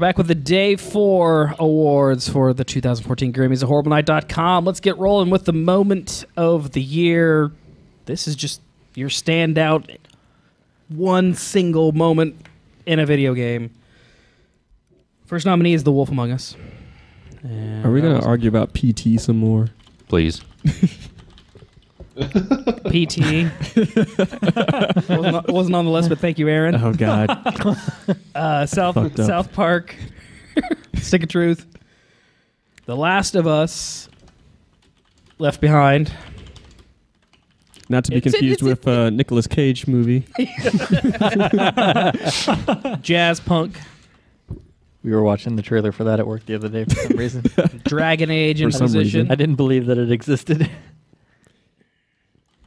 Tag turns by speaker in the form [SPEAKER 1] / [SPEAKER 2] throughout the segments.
[SPEAKER 1] back with the day four awards for the 2014 Grimmys of at HorribleNight.com. Let's get rolling with the moment of the year. This is just your standout one single moment in a video game. First nominee is The Wolf Among Us. And
[SPEAKER 2] Are we gonna argue about PT some more?
[SPEAKER 3] Please.
[SPEAKER 1] PT. wasn't, on, wasn't on the list, but thank you, Aaron.
[SPEAKER 2] Oh God.
[SPEAKER 1] Uh, South
[SPEAKER 2] Fucked up.
[SPEAKER 1] South Park, Stick of Truth, The Last of Us, Left Behind,
[SPEAKER 2] Not to be
[SPEAKER 1] It's-
[SPEAKER 2] confused
[SPEAKER 1] it's-
[SPEAKER 2] with uh, Nicolas Cage movie.
[SPEAKER 1] Jazz Punk,
[SPEAKER 4] We were watching the trailer for that at work the other day for some reason.
[SPEAKER 1] Dragon Age
[SPEAKER 2] For some
[SPEAKER 1] Inquisition.
[SPEAKER 2] reason.
[SPEAKER 4] I didn't believe that it existed.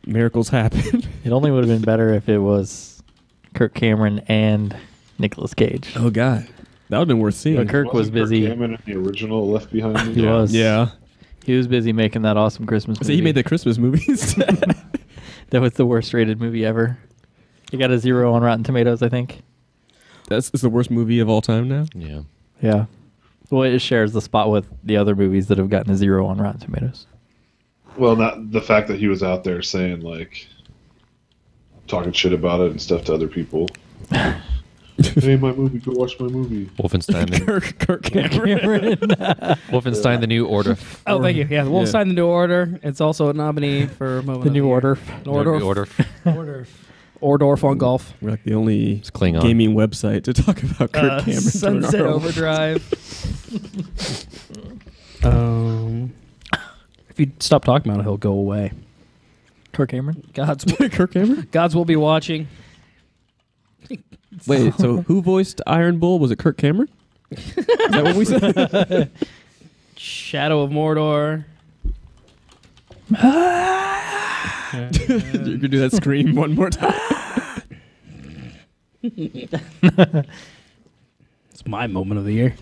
[SPEAKER 2] Miracles happen.
[SPEAKER 4] It only would have been better if it was Kirk Cameron and Nicolas Cage.
[SPEAKER 2] oh God. That would have been worth seeing.
[SPEAKER 4] But Kirk was
[SPEAKER 5] Wasn't
[SPEAKER 4] busy.
[SPEAKER 5] Cameron in the original Left Behind movie?
[SPEAKER 4] He was.
[SPEAKER 2] Yeah.
[SPEAKER 4] He was busy making that awesome Christmas movie.
[SPEAKER 2] So he made the Christmas movies.
[SPEAKER 4] that was the worst rated movie ever. He got a zero on Rotten Tomatoes, I think.
[SPEAKER 2] That's it's the worst movie of all time now.
[SPEAKER 3] Yeah.
[SPEAKER 4] Yeah. Well, it shares the spot with the other movies that have gotten a zero on Rotten Tomatoes.
[SPEAKER 5] Well, not the fact that he was out there saying like talking shit about it and stuff to other people. hey, my movie. Go watch my movie.
[SPEAKER 3] Wolfenstein. the,
[SPEAKER 2] Kirk, Kirk Cameron.
[SPEAKER 3] Wolfenstein: The New Order.
[SPEAKER 1] Oh, thank you. Yeah, The Wolf
[SPEAKER 2] Yeah.
[SPEAKER 1] Sign the New Order. It's also a nominee for Moment
[SPEAKER 4] The
[SPEAKER 1] of
[SPEAKER 4] New
[SPEAKER 1] Year.
[SPEAKER 4] Order.
[SPEAKER 1] Ordorf.
[SPEAKER 3] Order.
[SPEAKER 6] Order.
[SPEAKER 1] Ordorf on golf.
[SPEAKER 2] We're like the only gaming website to talk about Kirk
[SPEAKER 1] Uh,
[SPEAKER 2] Cameron.
[SPEAKER 1] Sunset
[SPEAKER 2] doing our own-
[SPEAKER 1] Overdrive. um, if you stop talking about it, he'll go away.
[SPEAKER 4] Kirk Cameron?
[SPEAKER 1] God's
[SPEAKER 2] Kirk Cameron.
[SPEAKER 1] Gods will be watching.
[SPEAKER 2] Wait, so who voiced Iron Bull? Was it Kirk Cameron? Is that what we said?
[SPEAKER 1] Shadow of Mordor.
[SPEAKER 2] you could do that scream one more time.
[SPEAKER 1] It's my moment of the year.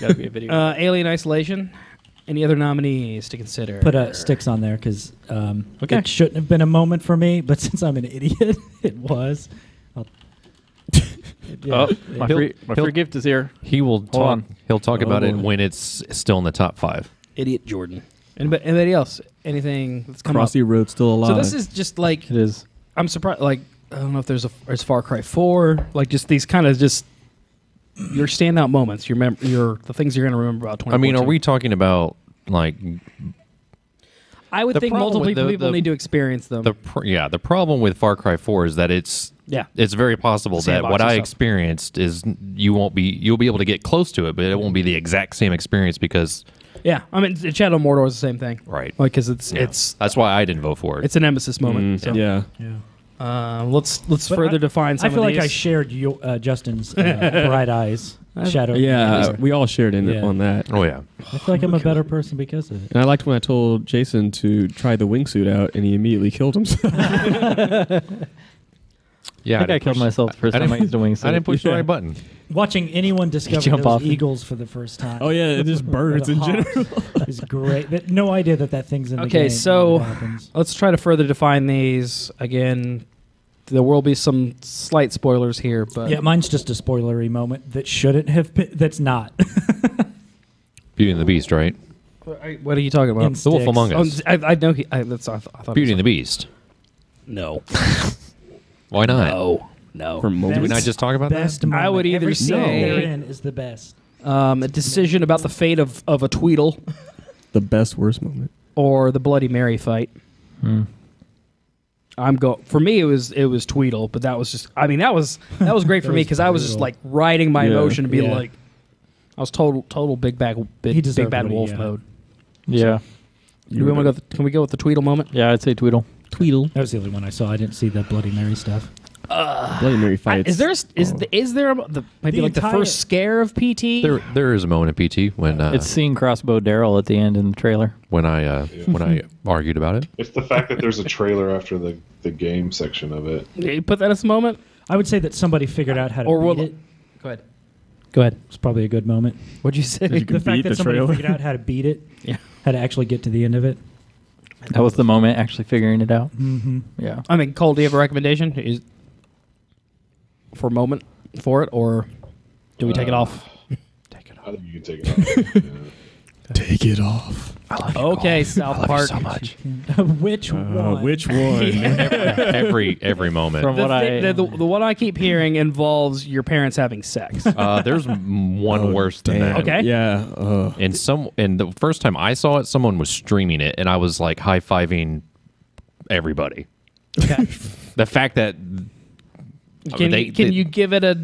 [SPEAKER 4] Gotta be a video.
[SPEAKER 1] Uh, Alien Isolation. Any other nominees to consider?
[SPEAKER 6] Put uh, Styx on there because um,
[SPEAKER 1] Okay.
[SPEAKER 6] it shouldn't have been a moment for me, but since I'm an idiot, it was. Yeah,
[SPEAKER 4] oh, my,
[SPEAKER 3] He'll-
[SPEAKER 4] free, my
[SPEAKER 3] he'll-
[SPEAKER 4] free gift is here.
[SPEAKER 3] He will talk.
[SPEAKER 4] on.
[SPEAKER 3] He'll talk
[SPEAKER 2] Oh,
[SPEAKER 3] about it when it's still in the top five.
[SPEAKER 1] Idiot Jordan. Anybody, anybody else? Anything that's come
[SPEAKER 2] Crossy
[SPEAKER 1] up?
[SPEAKER 2] Road still alive.
[SPEAKER 1] So this is just like
[SPEAKER 4] It is.
[SPEAKER 1] I'm surprised. Like I don't know if there's a there's Far Cry Four. Like just these kind of just your standout moments. Your mem- your the things you're gonna remember about.
[SPEAKER 3] I mean, are we talking about like
[SPEAKER 1] I would think multiple
[SPEAKER 3] the-
[SPEAKER 1] people
[SPEAKER 3] the-
[SPEAKER 1] need to experience them.
[SPEAKER 3] the pr- yeah the problem with Far Cry Four is that it's
[SPEAKER 1] yeah.
[SPEAKER 3] it's very possible that what I
[SPEAKER 1] stuff.
[SPEAKER 3] experienced is you won't be you'll be able to get close to it, but it won't be the exact same experience because
[SPEAKER 1] Yeah. I mean, Shadow of Mordor is the same thing.
[SPEAKER 3] right.
[SPEAKER 1] Like, because it's
[SPEAKER 3] Yeah.
[SPEAKER 1] it's
[SPEAKER 3] that's why I didn't vote for it.
[SPEAKER 1] it's a nemesis moment.
[SPEAKER 2] Mm,
[SPEAKER 1] so.
[SPEAKER 2] yeah.
[SPEAKER 6] yeah.
[SPEAKER 1] Uh, let's let's
[SPEAKER 6] But
[SPEAKER 1] further
[SPEAKER 6] I-
[SPEAKER 1] define some
[SPEAKER 6] I feel
[SPEAKER 1] of
[SPEAKER 6] like
[SPEAKER 1] these.
[SPEAKER 6] I shared yo- uh, Justin's uh, bright eyes shadow.
[SPEAKER 2] Yeah, we all shared in
[SPEAKER 6] Yeah.
[SPEAKER 2] on that.
[SPEAKER 3] oh yeah,
[SPEAKER 6] I feel like I'm a better person because of it.
[SPEAKER 2] And I liked when I told Jason to try the wingsuit out, and he immediately killed himself.
[SPEAKER 3] yeah.
[SPEAKER 4] I think I,
[SPEAKER 3] didn't
[SPEAKER 4] killed
[SPEAKER 3] push-
[SPEAKER 4] myself the first
[SPEAKER 3] I
[SPEAKER 4] time I
[SPEAKER 3] didn't-
[SPEAKER 4] used a wingsuit.
[SPEAKER 3] I didn't push the right button.
[SPEAKER 6] Watching anyone discover
[SPEAKER 4] jump
[SPEAKER 6] those
[SPEAKER 4] off
[SPEAKER 6] eagles for the first time.
[SPEAKER 2] oh yeah, just birds in general.
[SPEAKER 6] hawk is great. That- No idea that that thing's in the game.
[SPEAKER 1] Okay,
[SPEAKER 6] game
[SPEAKER 1] so-
[SPEAKER 6] when it happens.
[SPEAKER 1] let's try to further define these again. There will be some slight spoilers here, but
[SPEAKER 6] yeah, mine's just a spoilery moment that shouldn't have. Been, that's not.
[SPEAKER 3] Beauty and the Beast, right?
[SPEAKER 1] what are you talking about?
[SPEAKER 6] In
[SPEAKER 3] The Wolf
[SPEAKER 6] Styx.
[SPEAKER 3] Among
[SPEAKER 1] Oh,
[SPEAKER 3] Us.
[SPEAKER 1] I, I know he. I, that's I, th- I thought.
[SPEAKER 3] Beauty and the Beast.
[SPEAKER 1] No,
[SPEAKER 3] Why not?
[SPEAKER 1] no, no.
[SPEAKER 2] From
[SPEAKER 3] Did we not just talk about
[SPEAKER 6] best
[SPEAKER 3] that?
[SPEAKER 6] moment.
[SPEAKER 1] I would either
[SPEAKER 6] Every
[SPEAKER 1] say-
[SPEAKER 6] they're in is the best.
[SPEAKER 1] Um, a decision about the fate of, of a Tweedle
[SPEAKER 2] the best worst moment.
[SPEAKER 1] or the Bloody Mary fight.
[SPEAKER 4] Hmm.
[SPEAKER 1] I'm go for me. It was it was Tweedle, but that was just. I mean, that was that was great for me because I was just like riding my
[SPEAKER 2] Yeah,
[SPEAKER 1] emotion to be
[SPEAKER 6] yeah.
[SPEAKER 1] like, I was total total big bad big, big bad
[SPEAKER 6] what
[SPEAKER 1] wolf
[SPEAKER 6] got.
[SPEAKER 1] mode.
[SPEAKER 4] Yeah.
[SPEAKER 1] Do we want to go? Can we go with the Tweedle moment?
[SPEAKER 4] Yeah, I'd say Tweedle.
[SPEAKER 2] Tweedle.
[SPEAKER 6] That was the only one I saw. I didn't see the Bloody Mary stuff.
[SPEAKER 2] Bloody Mary
[SPEAKER 1] I-
[SPEAKER 2] fights.
[SPEAKER 1] is there a s- is
[SPEAKER 2] Oh.
[SPEAKER 1] the, is there a, the maybe
[SPEAKER 6] The
[SPEAKER 1] like the
[SPEAKER 6] entire-
[SPEAKER 1] first scare of PT?
[SPEAKER 3] There, there is a moment in PT when uh,
[SPEAKER 4] it's seeing Crossbow Daryl at the end in the trailer.
[SPEAKER 3] when I uh, when I argued about it.
[SPEAKER 5] It's the fact that there's a trailer after the, the game section of it.
[SPEAKER 1] Yeah, you put that as a moment.
[SPEAKER 6] I would say that somebody figured out how to
[SPEAKER 1] Or
[SPEAKER 6] beat
[SPEAKER 1] will-
[SPEAKER 6] it.
[SPEAKER 1] Go ahead.
[SPEAKER 6] Go ahead. It's probably a good moment.
[SPEAKER 1] What'd you say?
[SPEAKER 2] Did you
[SPEAKER 6] The
[SPEAKER 2] beat
[SPEAKER 6] fact that
[SPEAKER 2] the
[SPEAKER 6] somebody
[SPEAKER 2] trailer.
[SPEAKER 6] figured out how to beat it,
[SPEAKER 1] Yeah.
[SPEAKER 6] how to actually get to the end of it.
[SPEAKER 4] That was the moment actually figuring it out.
[SPEAKER 6] Mm-hmm.
[SPEAKER 4] Yeah.
[SPEAKER 1] I mean, Cole, do you have a recommendation is for a moment for it, or do we take it
[SPEAKER 5] Uh,
[SPEAKER 1] off?
[SPEAKER 5] I think you can take it off. Yeah.
[SPEAKER 2] Take it off.
[SPEAKER 1] Okay, South Park.
[SPEAKER 3] so much.
[SPEAKER 6] which
[SPEAKER 2] Uh,
[SPEAKER 6] one?
[SPEAKER 2] which one?
[SPEAKER 3] every every moment.
[SPEAKER 4] From
[SPEAKER 1] The,
[SPEAKER 4] what
[SPEAKER 1] thi-
[SPEAKER 4] I
[SPEAKER 1] the, the, the one I keep hearing involves your parents having sex.
[SPEAKER 3] Uh, there's m- one
[SPEAKER 2] Oh,
[SPEAKER 3] worse than that.
[SPEAKER 1] Okay.
[SPEAKER 2] Yeah. Uh,
[SPEAKER 3] And some and the first time I saw it, someone was streaming it, and I was like high fiving everybody.
[SPEAKER 1] Okay.
[SPEAKER 3] The fact that
[SPEAKER 1] Can,
[SPEAKER 3] they-
[SPEAKER 1] you, can
[SPEAKER 3] they-
[SPEAKER 1] you give it a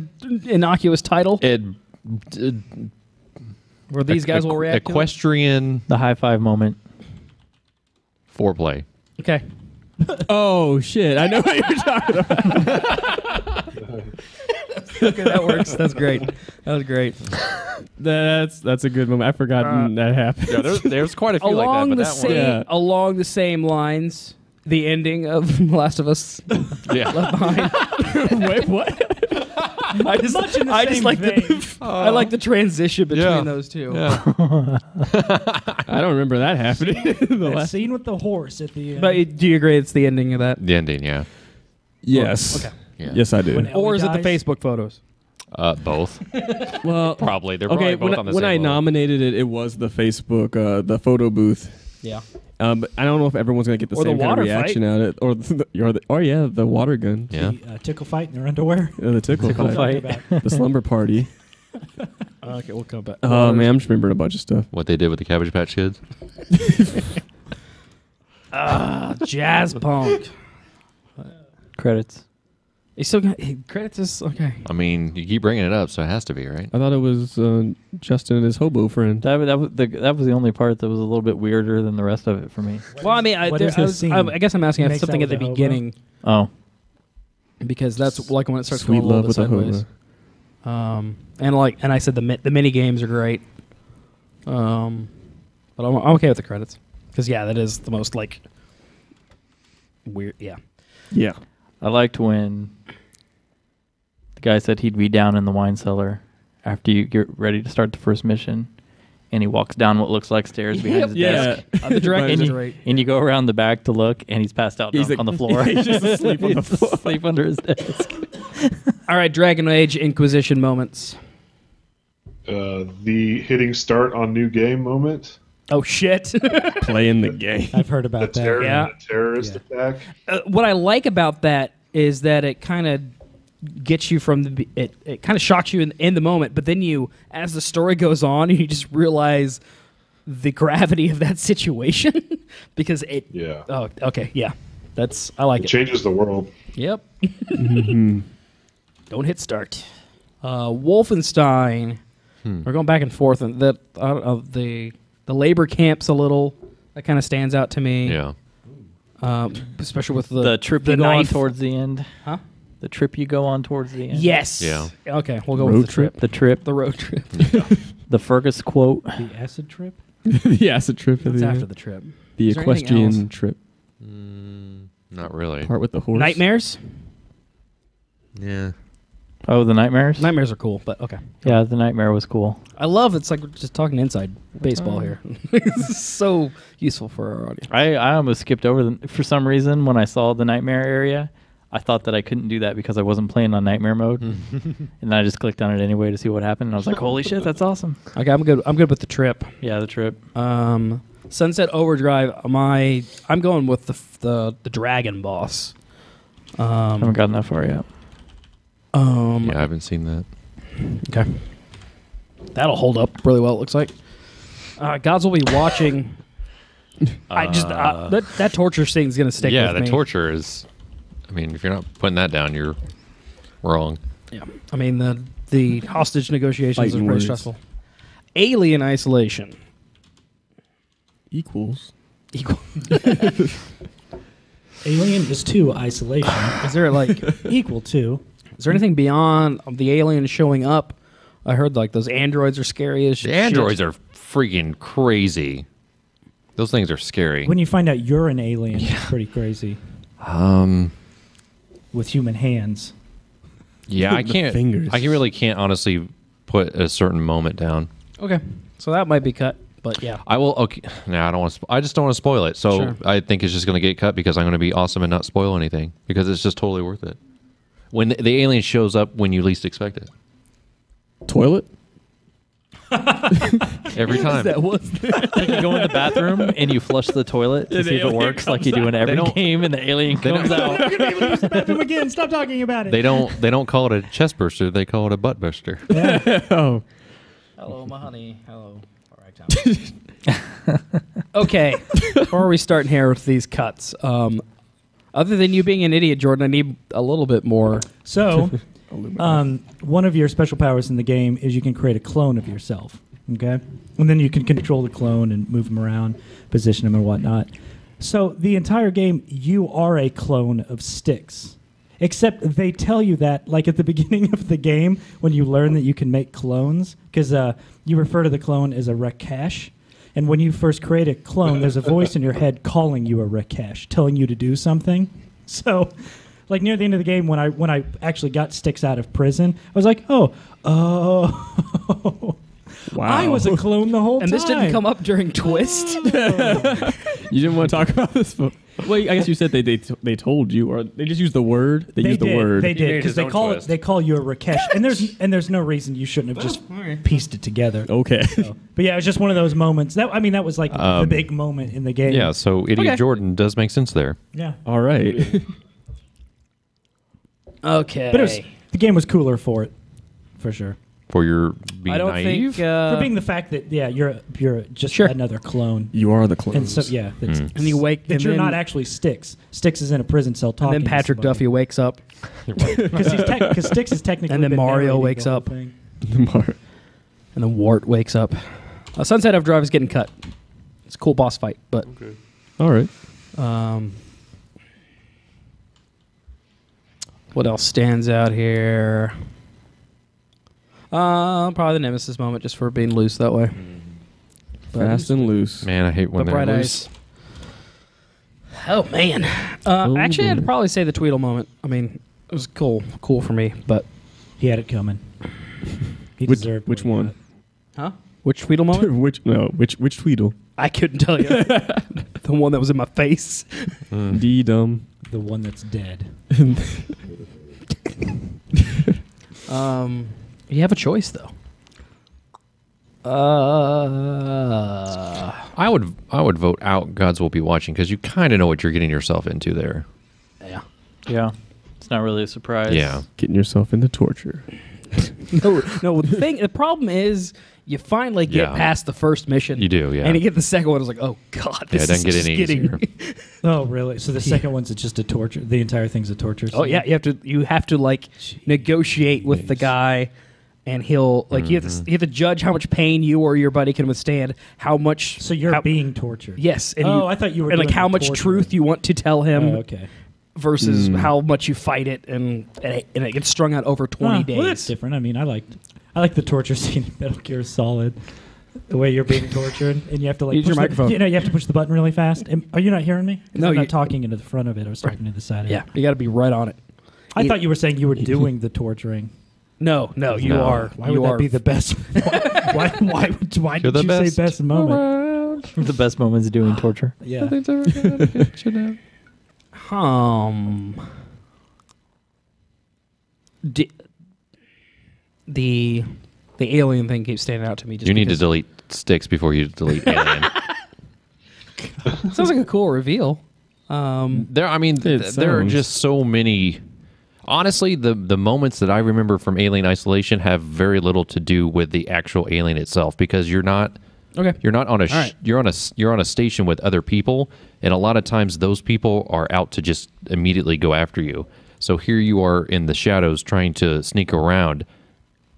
[SPEAKER 1] innocuous title
[SPEAKER 3] it d-
[SPEAKER 1] where these guys will react? to
[SPEAKER 3] equestrian
[SPEAKER 4] the high five moment.
[SPEAKER 3] foreplay.
[SPEAKER 1] Okay.
[SPEAKER 2] oh shit! I know what you're talking about.
[SPEAKER 1] Okay, that works. That's great. That was great.
[SPEAKER 2] That's that's a good moment. I forgot
[SPEAKER 1] Uh,
[SPEAKER 2] that happened.
[SPEAKER 3] Yeah, there's, there's quite a few
[SPEAKER 1] along
[SPEAKER 3] like
[SPEAKER 1] the
[SPEAKER 3] that, but
[SPEAKER 1] same
[SPEAKER 3] that
[SPEAKER 2] Yeah.
[SPEAKER 1] along the same lines, the ending of Last of Us
[SPEAKER 3] one. Yeah.
[SPEAKER 1] Left Behind.
[SPEAKER 2] Wait, what?
[SPEAKER 1] I just,
[SPEAKER 6] much in the
[SPEAKER 1] I just
[SPEAKER 6] same
[SPEAKER 1] like the,
[SPEAKER 6] vein.
[SPEAKER 1] I like the transition between
[SPEAKER 3] Yeah.
[SPEAKER 1] those two.
[SPEAKER 3] yeah.
[SPEAKER 2] I don't remember that happening. the
[SPEAKER 6] That
[SPEAKER 2] last.
[SPEAKER 6] scene with the horse at the end.
[SPEAKER 1] But it- do you agree it's the ending of that,
[SPEAKER 3] The ending, yeah.
[SPEAKER 2] Yes.
[SPEAKER 1] Okay.
[SPEAKER 3] Yeah.
[SPEAKER 2] Yes, I do.
[SPEAKER 6] When Ellie
[SPEAKER 1] or is it the
[SPEAKER 6] dies?
[SPEAKER 1] Facebook photos?
[SPEAKER 3] Uh, both.
[SPEAKER 2] well,
[SPEAKER 3] Probably. They're
[SPEAKER 2] okay.
[SPEAKER 3] probably both
[SPEAKER 2] When, I,
[SPEAKER 3] on the
[SPEAKER 2] when
[SPEAKER 3] same
[SPEAKER 2] I
[SPEAKER 3] level.
[SPEAKER 2] nominated it, it was the Facebook, uh, the photo booth.
[SPEAKER 1] Yeah.
[SPEAKER 2] Um, but I don't know if everyone's gonna get the
[SPEAKER 1] Or the
[SPEAKER 2] same kind of reaction
[SPEAKER 1] fight.
[SPEAKER 2] out of it, or the, or the, or yeah, the water gun,
[SPEAKER 3] Yeah.
[SPEAKER 6] The, uh, tickle fight in their underwear.
[SPEAKER 2] uh, the tickle,
[SPEAKER 4] Tickle
[SPEAKER 2] fight,
[SPEAKER 4] fight.
[SPEAKER 2] the slumber party.
[SPEAKER 1] Okay, we'll come back.
[SPEAKER 2] Oh man, I'm just remembering a bunch of stuff.
[SPEAKER 3] What they did with the Cabbage Patch Kids.
[SPEAKER 1] Ah, jazz punk.
[SPEAKER 4] Credits.
[SPEAKER 1] He still got he, credits. Is okay.
[SPEAKER 3] I mean, you keep bringing it up, so it has to be, right?
[SPEAKER 2] I thought it was uh, Justin and his hobo friend.
[SPEAKER 4] That that was the that was the only part that was a little bit weirder than the rest of it for me.
[SPEAKER 1] Well, I mean, I,
[SPEAKER 6] what
[SPEAKER 1] there,
[SPEAKER 6] is
[SPEAKER 1] I, was. I, I guess I'm asking if something at the
[SPEAKER 6] with a hobo?
[SPEAKER 1] beginning
[SPEAKER 4] Oh,
[SPEAKER 1] because that's like when it starts
[SPEAKER 2] Sweet
[SPEAKER 1] going a little
[SPEAKER 2] love
[SPEAKER 1] bit
[SPEAKER 2] with a
[SPEAKER 1] sideways.
[SPEAKER 2] hobo.
[SPEAKER 1] Um, and like, and I said the mi- the mini games are great. Um, but I'm, I'm okay with the credits because yeah, that is the most like weird. Yeah.
[SPEAKER 2] Yeah.
[SPEAKER 4] I liked when the guy said he'd be down in the wine cellar after you get ready to start the first mission, and he walks down what looks like stairs behind his
[SPEAKER 2] Yeah.
[SPEAKER 4] desk.
[SPEAKER 1] Uh, the director's
[SPEAKER 4] And
[SPEAKER 1] is
[SPEAKER 4] you, and you go around the back to look, and he's passed out
[SPEAKER 2] He's
[SPEAKER 4] drunk
[SPEAKER 2] like-
[SPEAKER 4] on the floor.
[SPEAKER 2] He's just asleep on the floor.
[SPEAKER 4] asleep under his desk.
[SPEAKER 1] All right, Dragon Age Inquisition moments.
[SPEAKER 5] Uh, the hitting start on new game moment.
[SPEAKER 1] Oh shit!
[SPEAKER 2] Playing the game.
[SPEAKER 6] I've heard
[SPEAKER 5] The,
[SPEAKER 6] about that.
[SPEAKER 5] terror,
[SPEAKER 1] Yeah.
[SPEAKER 5] the terrorist attack.
[SPEAKER 1] uh, what I like about that is that it kind of gets you from the it. It kind of shocks you in, in the moment, but then you, as the story goes on, you just realize the gravity of that situation because it.
[SPEAKER 5] Yeah.
[SPEAKER 1] Oh, okay, yeah, that's I like
[SPEAKER 5] It
[SPEAKER 1] it.
[SPEAKER 5] changes the world.
[SPEAKER 1] Yep. Don't hit start. Uh, Wolfenstein. We're going back and forth, and that uh, uh, the the labor camps a little. That kind of stands out to me.
[SPEAKER 3] Yeah.
[SPEAKER 1] Um, especially with the
[SPEAKER 4] The trip
[SPEAKER 1] the
[SPEAKER 4] you
[SPEAKER 1] knife.
[SPEAKER 4] towards the end.
[SPEAKER 1] Huh?
[SPEAKER 4] The trip you go on towards the end.
[SPEAKER 1] Yes.
[SPEAKER 3] Yeah.
[SPEAKER 1] Okay, we'll go
[SPEAKER 2] Road
[SPEAKER 1] with the trip.
[SPEAKER 4] The trip.
[SPEAKER 1] The road trip.
[SPEAKER 4] The Fergus quote.
[SPEAKER 6] The acid trip.
[SPEAKER 2] the acid trip.
[SPEAKER 1] That's
[SPEAKER 2] the
[SPEAKER 1] after
[SPEAKER 2] end.
[SPEAKER 1] the trip.
[SPEAKER 2] the
[SPEAKER 1] Is
[SPEAKER 2] equestrian trip
[SPEAKER 3] Mm, not really.
[SPEAKER 2] part with the horse.
[SPEAKER 1] Nightmares.
[SPEAKER 3] Yeah.
[SPEAKER 4] Oh, the nightmares.
[SPEAKER 1] Nightmares are cool, but okay.
[SPEAKER 4] Yeah, the nightmare was cool.
[SPEAKER 1] I love it's like we're just talking inside baseball here. it's so useful for our audience.
[SPEAKER 4] I, I almost skipped over the for some reason when I saw the nightmare area. I thought that I couldn't do that because I wasn't playing on nightmare mode, and then I just clicked on it anyway to see what happened. And I was like, "Holy shit, that's awesome!"
[SPEAKER 1] Okay, I'm good. I'm good with the trip.
[SPEAKER 4] Yeah, the trip.
[SPEAKER 1] Um, Sunset Overdrive. My I'm going with the f- the the dragon boss.
[SPEAKER 4] I haven't
[SPEAKER 1] Um,
[SPEAKER 4] gotten that far yet.
[SPEAKER 1] um,
[SPEAKER 3] Yeah, I haven't seen that.
[SPEAKER 1] Okay. That'll hold up really well. It looks like. Uh, Gods will be watching. I just uh,
[SPEAKER 3] Uh,
[SPEAKER 1] that that torture thing's gonna stick.
[SPEAKER 3] yeah,
[SPEAKER 1] with
[SPEAKER 3] the
[SPEAKER 1] me.
[SPEAKER 3] torture is. I mean, if you're not putting that down, you're wrong.
[SPEAKER 1] Yeah, I mean the the hostage negotiations are
[SPEAKER 2] Fighting
[SPEAKER 1] pretty
[SPEAKER 2] words.
[SPEAKER 1] stressful. Alien Isolation.
[SPEAKER 2] equals.
[SPEAKER 1] Equal.
[SPEAKER 6] Alien is to isolation
[SPEAKER 1] Is there like
[SPEAKER 6] equal to.
[SPEAKER 1] is there anything beyond the alien showing up? I heard like those androids are scary as
[SPEAKER 3] The
[SPEAKER 1] shit.
[SPEAKER 3] androids are freaking crazy. Those things are scary.
[SPEAKER 6] When you find out you're an alien, it's pretty crazy
[SPEAKER 3] um.
[SPEAKER 6] With human hands.
[SPEAKER 3] Yeah, I can't.
[SPEAKER 2] fingers.
[SPEAKER 3] I really can't honestly put a certain moment down.
[SPEAKER 1] Okay, so that might be cut, but yeah.
[SPEAKER 3] I will. Okay. No, I don't want to. I just don't want to spoil it. So
[SPEAKER 1] Sure.
[SPEAKER 3] I think it's just going to get cut because I'm going to be awesome and not spoil anything because it's just totally worth it. When the, the alien shows up when you least expect it.
[SPEAKER 2] Toilet.
[SPEAKER 3] Every time.
[SPEAKER 1] that was
[SPEAKER 4] like you go in the bathroom and you flush the toilet to
[SPEAKER 2] And
[SPEAKER 4] see if it
[SPEAKER 2] alien
[SPEAKER 4] works, like you
[SPEAKER 2] comes
[SPEAKER 4] do in
[SPEAKER 2] out.
[SPEAKER 4] every
[SPEAKER 3] They don't-
[SPEAKER 4] game, and the alien
[SPEAKER 3] they
[SPEAKER 4] comes
[SPEAKER 3] don't-
[SPEAKER 4] out.
[SPEAKER 6] bathroom again. Stop talking about it.
[SPEAKER 3] They don't they don't call it a chest burster, they call it a butt burster.
[SPEAKER 2] oh,
[SPEAKER 1] Hello, my honey. Hello. All right, okay, before we start here with these cuts, um, other than you being an idiot, Jordan, I need a little bit more.
[SPEAKER 6] So, um, one of your special powers in the game is you can create a clone of yourself. Okay, and then you can control the clone and move them around, position them, and whatnot. So the entire game, you are a clone of Styx. Except they tell you that, like at the beginning of the game, when you learn that you can make clones, because uh, you refer to the clone as a Rakesh. And when you first create a clone, there's a voice in your head calling you a Rakesh, telling you to do something. So, like near the end of the game, when I when I actually got Styx out of prison, I was like, oh, oh,
[SPEAKER 2] wow.
[SPEAKER 6] I was a clone the whole
[SPEAKER 1] And
[SPEAKER 6] time.
[SPEAKER 1] And this didn't come up during Twist.
[SPEAKER 2] You didn't want to talk about this. But, well, I guess you said they they, t- they told you, or they just used the word. They,
[SPEAKER 6] They
[SPEAKER 2] used
[SPEAKER 6] did.
[SPEAKER 2] the word.
[SPEAKER 6] They did because they call
[SPEAKER 3] twist.
[SPEAKER 6] it they call you a Rakesh, and there's and there's no reason you shouldn't have just pieced it together.
[SPEAKER 2] okay.
[SPEAKER 6] So- but yeah, it was just one of those moments. That I mean, that was like the
[SPEAKER 3] Um,
[SPEAKER 6] big moment in the game.
[SPEAKER 3] Yeah, so Idiot
[SPEAKER 1] Okay.
[SPEAKER 3] Jordan does make sense there.
[SPEAKER 6] yeah.
[SPEAKER 2] All right.
[SPEAKER 1] okay,
[SPEAKER 6] But it was the game was cooler for it, for sure.
[SPEAKER 3] For your being
[SPEAKER 1] I don't
[SPEAKER 3] naive.
[SPEAKER 1] think. Uh,
[SPEAKER 6] for being the fact that yeah, you're you're just
[SPEAKER 1] Sure.
[SPEAKER 6] another clone,
[SPEAKER 2] you are the clone.
[SPEAKER 6] and so yeah, that's,
[SPEAKER 3] Mm.
[SPEAKER 1] and you wake,
[SPEAKER 6] that
[SPEAKER 1] and
[SPEAKER 6] you're
[SPEAKER 1] then,
[SPEAKER 6] not actually Styx. Styx is in a prison cell
[SPEAKER 1] and
[SPEAKER 6] talking.
[SPEAKER 1] then Patrick Duffy wakes up,
[SPEAKER 6] because he's tech is technically
[SPEAKER 1] And then
[SPEAKER 6] been
[SPEAKER 1] Mario
[SPEAKER 6] narrating
[SPEAKER 1] wakes
[SPEAKER 6] the whole
[SPEAKER 1] up.
[SPEAKER 6] thing.
[SPEAKER 2] Mar-
[SPEAKER 1] and then Wart wakes up. Uh, Sunset Overdrive is getting cut. It's a cool boss fight, but
[SPEAKER 2] All right.
[SPEAKER 1] Um, what else stands out here? Uh, probably the Nemesis moment, just for being loose that way. But-
[SPEAKER 2] Fast and loose.
[SPEAKER 3] Man, I hate when
[SPEAKER 1] but
[SPEAKER 3] they're
[SPEAKER 1] Bright
[SPEAKER 3] loose.
[SPEAKER 1] Eyes. Oh man! Uh,
[SPEAKER 2] Oh,
[SPEAKER 1] actually, I'd
[SPEAKER 2] boy.
[SPEAKER 1] probably say the Tweedle moment. I mean, it was cool, cool for me. But
[SPEAKER 6] He had it coming. He
[SPEAKER 2] Which
[SPEAKER 6] deserved
[SPEAKER 2] which
[SPEAKER 6] what he
[SPEAKER 2] one?
[SPEAKER 1] huh? Which Tweedle moment?
[SPEAKER 2] which no? Which which Tweedle?
[SPEAKER 1] I couldn't tell you. the one that was in my face.
[SPEAKER 3] Mm.
[SPEAKER 2] D dumb.
[SPEAKER 6] The one that's dead.
[SPEAKER 1] Um, you have a choice though. Uh,
[SPEAKER 3] I would I would vote out Gods Will Be Watching because you kind of know what you're getting yourself into there.
[SPEAKER 1] yeah.
[SPEAKER 4] Yeah, it's not really a surprise.
[SPEAKER 3] Yeah.
[SPEAKER 2] Getting yourself into torture.
[SPEAKER 1] No, no. The thing, the problem is, you finally get
[SPEAKER 3] Yeah.
[SPEAKER 1] past the first mission.
[SPEAKER 3] You do, yeah.
[SPEAKER 1] And you get the second one. It's like, oh god,
[SPEAKER 3] Yeah,
[SPEAKER 1] this
[SPEAKER 3] it doesn't
[SPEAKER 1] is
[SPEAKER 3] get
[SPEAKER 1] just
[SPEAKER 3] any
[SPEAKER 1] getting.
[SPEAKER 3] easier.
[SPEAKER 6] Oh, really? So the second one's just a torture. The entire thing's a torture.
[SPEAKER 1] oh yeah, you have to you have to like negotiate with the guy, and he'll like you have
[SPEAKER 3] Mm-hmm.
[SPEAKER 1] to you have to judge how much pain you or your buddy can withstand, how much.
[SPEAKER 6] So you're
[SPEAKER 1] how-
[SPEAKER 6] being tortured.
[SPEAKER 1] Yes. And
[SPEAKER 6] Oh,
[SPEAKER 1] you-
[SPEAKER 6] I thought you were
[SPEAKER 1] And like how much
[SPEAKER 6] torture.
[SPEAKER 1] truth you want to tell him
[SPEAKER 6] Oh, okay.
[SPEAKER 1] versus
[SPEAKER 2] Mm.
[SPEAKER 1] how much you fight it, and and it, and it gets strung out over twenty days.
[SPEAKER 6] Well, that's different. I mean, I liked, I like the torture scene in Metal Gear Solid. The way you're being tortured, and you have to like
[SPEAKER 1] Use
[SPEAKER 6] push
[SPEAKER 1] your
[SPEAKER 6] the-
[SPEAKER 1] microphone.
[SPEAKER 6] you know, you have to push the button really fast. Am- are you not hearing me? 'Cause
[SPEAKER 1] No,
[SPEAKER 6] I'm
[SPEAKER 1] you-
[SPEAKER 6] not talking into the front of it. I was talking to the side. Of
[SPEAKER 1] Yeah,
[SPEAKER 6] it.
[SPEAKER 1] you got to be right on it.
[SPEAKER 6] I thought you were saying you were doing the torturing.
[SPEAKER 1] No, no, you
[SPEAKER 3] No.
[SPEAKER 1] are.
[SPEAKER 6] Why
[SPEAKER 1] you
[SPEAKER 6] would
[SPEAKER 1] are
[SPEAKER 6] that be the best? why? Why? Why, would- why
[SPEAKER 3] You're
[SPEAKER 6] did
[SPEAKER 3] the
[SPEAKER 6] you
[SPEAKER 3] best.
[SPEAKER 6] say best moment?
[SPEAKER 4] the best moments doing torture.
[SPEAKER 6] Yeah.
[SPEAKER 1] Um, d- the the alien thing keeps standing out to me. Just
[SPEAKER 3] You need to delete Styx before you delete alien.
[SPEAKER 1] Sounds like a cool reveal. Um,
[SPEAKER 3] there, I mean, th-
[SPEAKER 2] It
[SPEAKER 3] there are just so many. Honestly, the the moments that I remember from Alien Isolation have very little to do with the actual alien itself because you're not
[SPEAKER 1] okay.
[SPEAKER 3] You're not on a sh-
[SPEAKER 1] All right.
[SPEAKER 3] you're on a s- you're on a station with other people, and a lot of times those people are out to just immediately go after you. So here you are in the shadows trying to sneak around,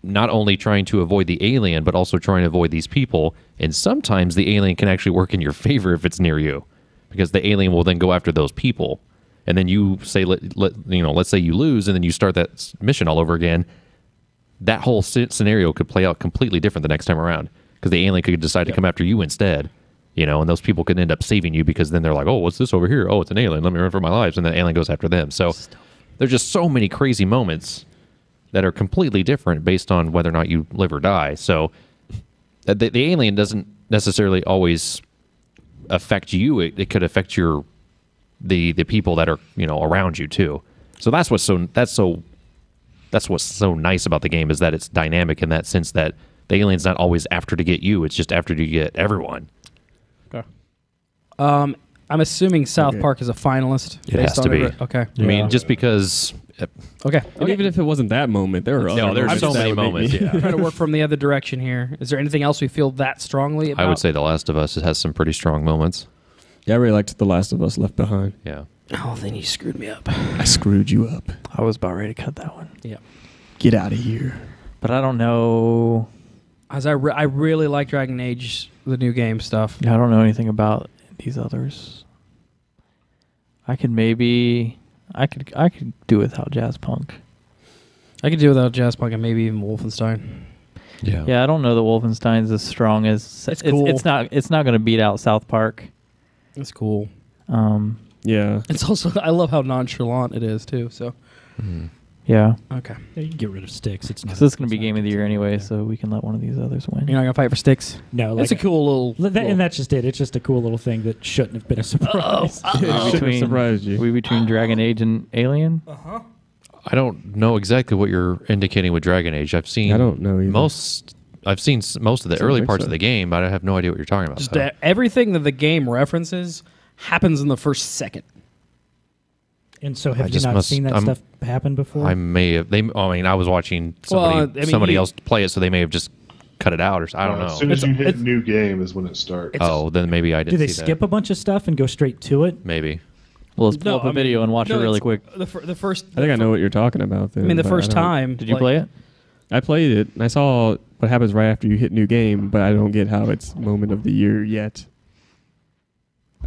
[SPEAKER 3] not only trying to avoid the alien, but also trying to avoid these people. And sometimes the alien can actually work in your favor if it's near you, because the alien will then go after those people, and then you say let, let you know let's say you lose, and then you start that mission all over again. That whole scenario could play out completely different the next time around because the alien could decide to come after you instead you know and those people could end up saving you because then they're like oh what's this over here? Oh it's an alien. Let me run for my lives. And then the alien goes after them. So there's just so many crazy moments that are completely different based on whether or not you live or die so uh, the, the alien doesn't necessarily always affect you it, it could affect your the the people that are you know around you too so that's what's so that's so that's what's so nice about the game is that it's dynamic in that sense that the alien's not always after to get you; it's just after to get everyone.
[SPEAKER 1] Um, I'm assuming South
[SPEAKER 2] Okay.
[SPEAKER 1] Park is a finalist.
[SPEAKER 3] It
[SPEAKER 1] based
[SPEAKER 3] has
[SPEAKER 1] on
[SPEAKER 3] to be.
[SPEAKER 1] every- Okay.
[SPEAKER 3] I mean, just because
[SPEAKER 1] Okay.
[SPEAKER 2] And
[SPEAKER 1] okay.
[SPEAKER 2] even if it wasn't that moment, there were
[SPEAKER 3] No,
[SPEAKER 2] other
[SPEAKER 3] there's
[SPEAKER 2] moments
[SPEAKER 3] so many
[SPEAKER 2] would make
[SPEAKER 3] moments,
[SPEAKER 2] me-
[SPEAKER 3] yeah.
[SPEAKER 1] trying to work from the other direction here. Is there anything else we feel that strongly about?
[SPEAKER 3] I would say The Last of Us has some pretty strong moments.
[SPEAKER 2] yeah, I really liked The Last of Us Left Behind.
[SPEAKER 3] Yeah.
[SPEAKER 1] Oh, then you screwed me up.
[SPEAKER 2] I screwed you up.
[SPEAKER 4] I was about ready to cut that one,
[SPEAKER 1] Yeah.
[SPEAKER 2] Get out of here.
[SPEAKER 4] but I don't know.
[SPEAKER 1] As I, re- I really like Dragon Age, the new game stuff.
[SPEAKER 4] Yeah, I don't know anything about these others. I could maybe, I could, I could do without Jazz Punk.
[SPEAKER 1] I could do without jazz punk and maybe even Wolfenstein.
[SPEAKER 3] Yeah.
[SPEAKER 4] Yeah, I don't know that Wolfenstein's as strong as
[SPEAKER 1] It's cool.
[SPEAKER 4] It's, not. It's not going to beat out South Park.
[SPEAKER 1] That's cool.
[SPEAKER 4] Um,
[SPEAKER 2] Yeah.
[SPEAKER 1] It's also I love how nonchalant it is too. So
[SPEAKER 3] Mhm.
[SPEAKER 4] Yeah,
[SPEAKER 1] okay,
[SPEAKER 6] Yeah, you can get rid of Styx. It's not.
[SPEAKER 4] because it's going to be game of the year anyway,
[SPEAKER 6] yeah.
[SPEAKER 4] so we can let one of these others win.
[SPEAKER 1] you're not gonna fight for Styx.
[SPEAKER 6] no, like
[SPEAKER 1] That's a cool little.
[SPEAKER 6] L- that-
[SPEAKER 1] little-
[SPEAKER 6] and that's just it. It's just a cool little thing that shouldn't have been a surprise.
[SPEAKER 1] Oh,
[SPEAKER 2] It
[SPEAKER 1] uh-oh.
[SPEAKER 2] should have surprised you.
[SPEAKER 4] we between Dragon Age and Alien. Uh huh.
[SPEAKER 3] I don't know exactly what you're indicating with Dragon Age. I've seen
[SPEAKER 2] I don't know either.
[SPEAKER 3] most. I've seen most of the early parts
[SPEAKER 2] so.
[SPEAKER 3] of the game, but I have no idea what you're talking about.
[SPEAKER 1] Just
[SPEAKER 3] so.
[SPEAKER 1] everything that the game references happens in the first second.
[SPEAKER 6] And so,
[SPEAKER 3] I
[SPEAKER 6] have you not
[SPEAKER 3] must-
[SPEAKER 6] seen that
[SPEAKER 3] I'm-
[SPEAKER 6] stuff happen before?
[SPEAKER 3] I may have. They. I mean, I was watching somebody
[SPEAKER 1] Well, I mean,
[SPEAKER 3] somebody
[SPEAKER 1] you-
[SPEAKER 3] else play it, so they may have just cut it out, or I don't
[SPEAKER 5] Uh,
[SPEAKER 3] know.
[SPEAKER 5] As soon as
[SPEAKER 1] It's-
[SPEAKER 5] you hit
[SPEAKER 1] it's-
[SPEAKER 5] new game is when it starts.
[SPEAKER 3] oh, then maybe I did.
[SPEAKER 6] do they
[SPEAKER 3] see
[SPEAKER 6] skip
[SPEAKER 3] That.
[SPEAKER 6] a bunch of stuff and go straight to it?
[SPEAKER 3] Maybe.
[SPEAKER 4] Well, let's pull
[SPEAKER 1] No,
[SPEAKER 4] up a
[SPEAKER 1] I mean-
[SPEAKER 4] video and watch
[SPEAKER 1] no,
[SPEAKER 4] it really quick.
[SPEAKER 1] The, fir- the first.
[SPEAKER 2] I think I know what you're talking about.
[SPEAKER 1] I mean, the first time.
[SPEAKER 4] Did you
[SPEAKER 1] like-
[SPEAKER 4] play it?
[SPEAKER 2] I played it and I saw what happens right after you hit new game, but I don't get how it's moment of the year yet.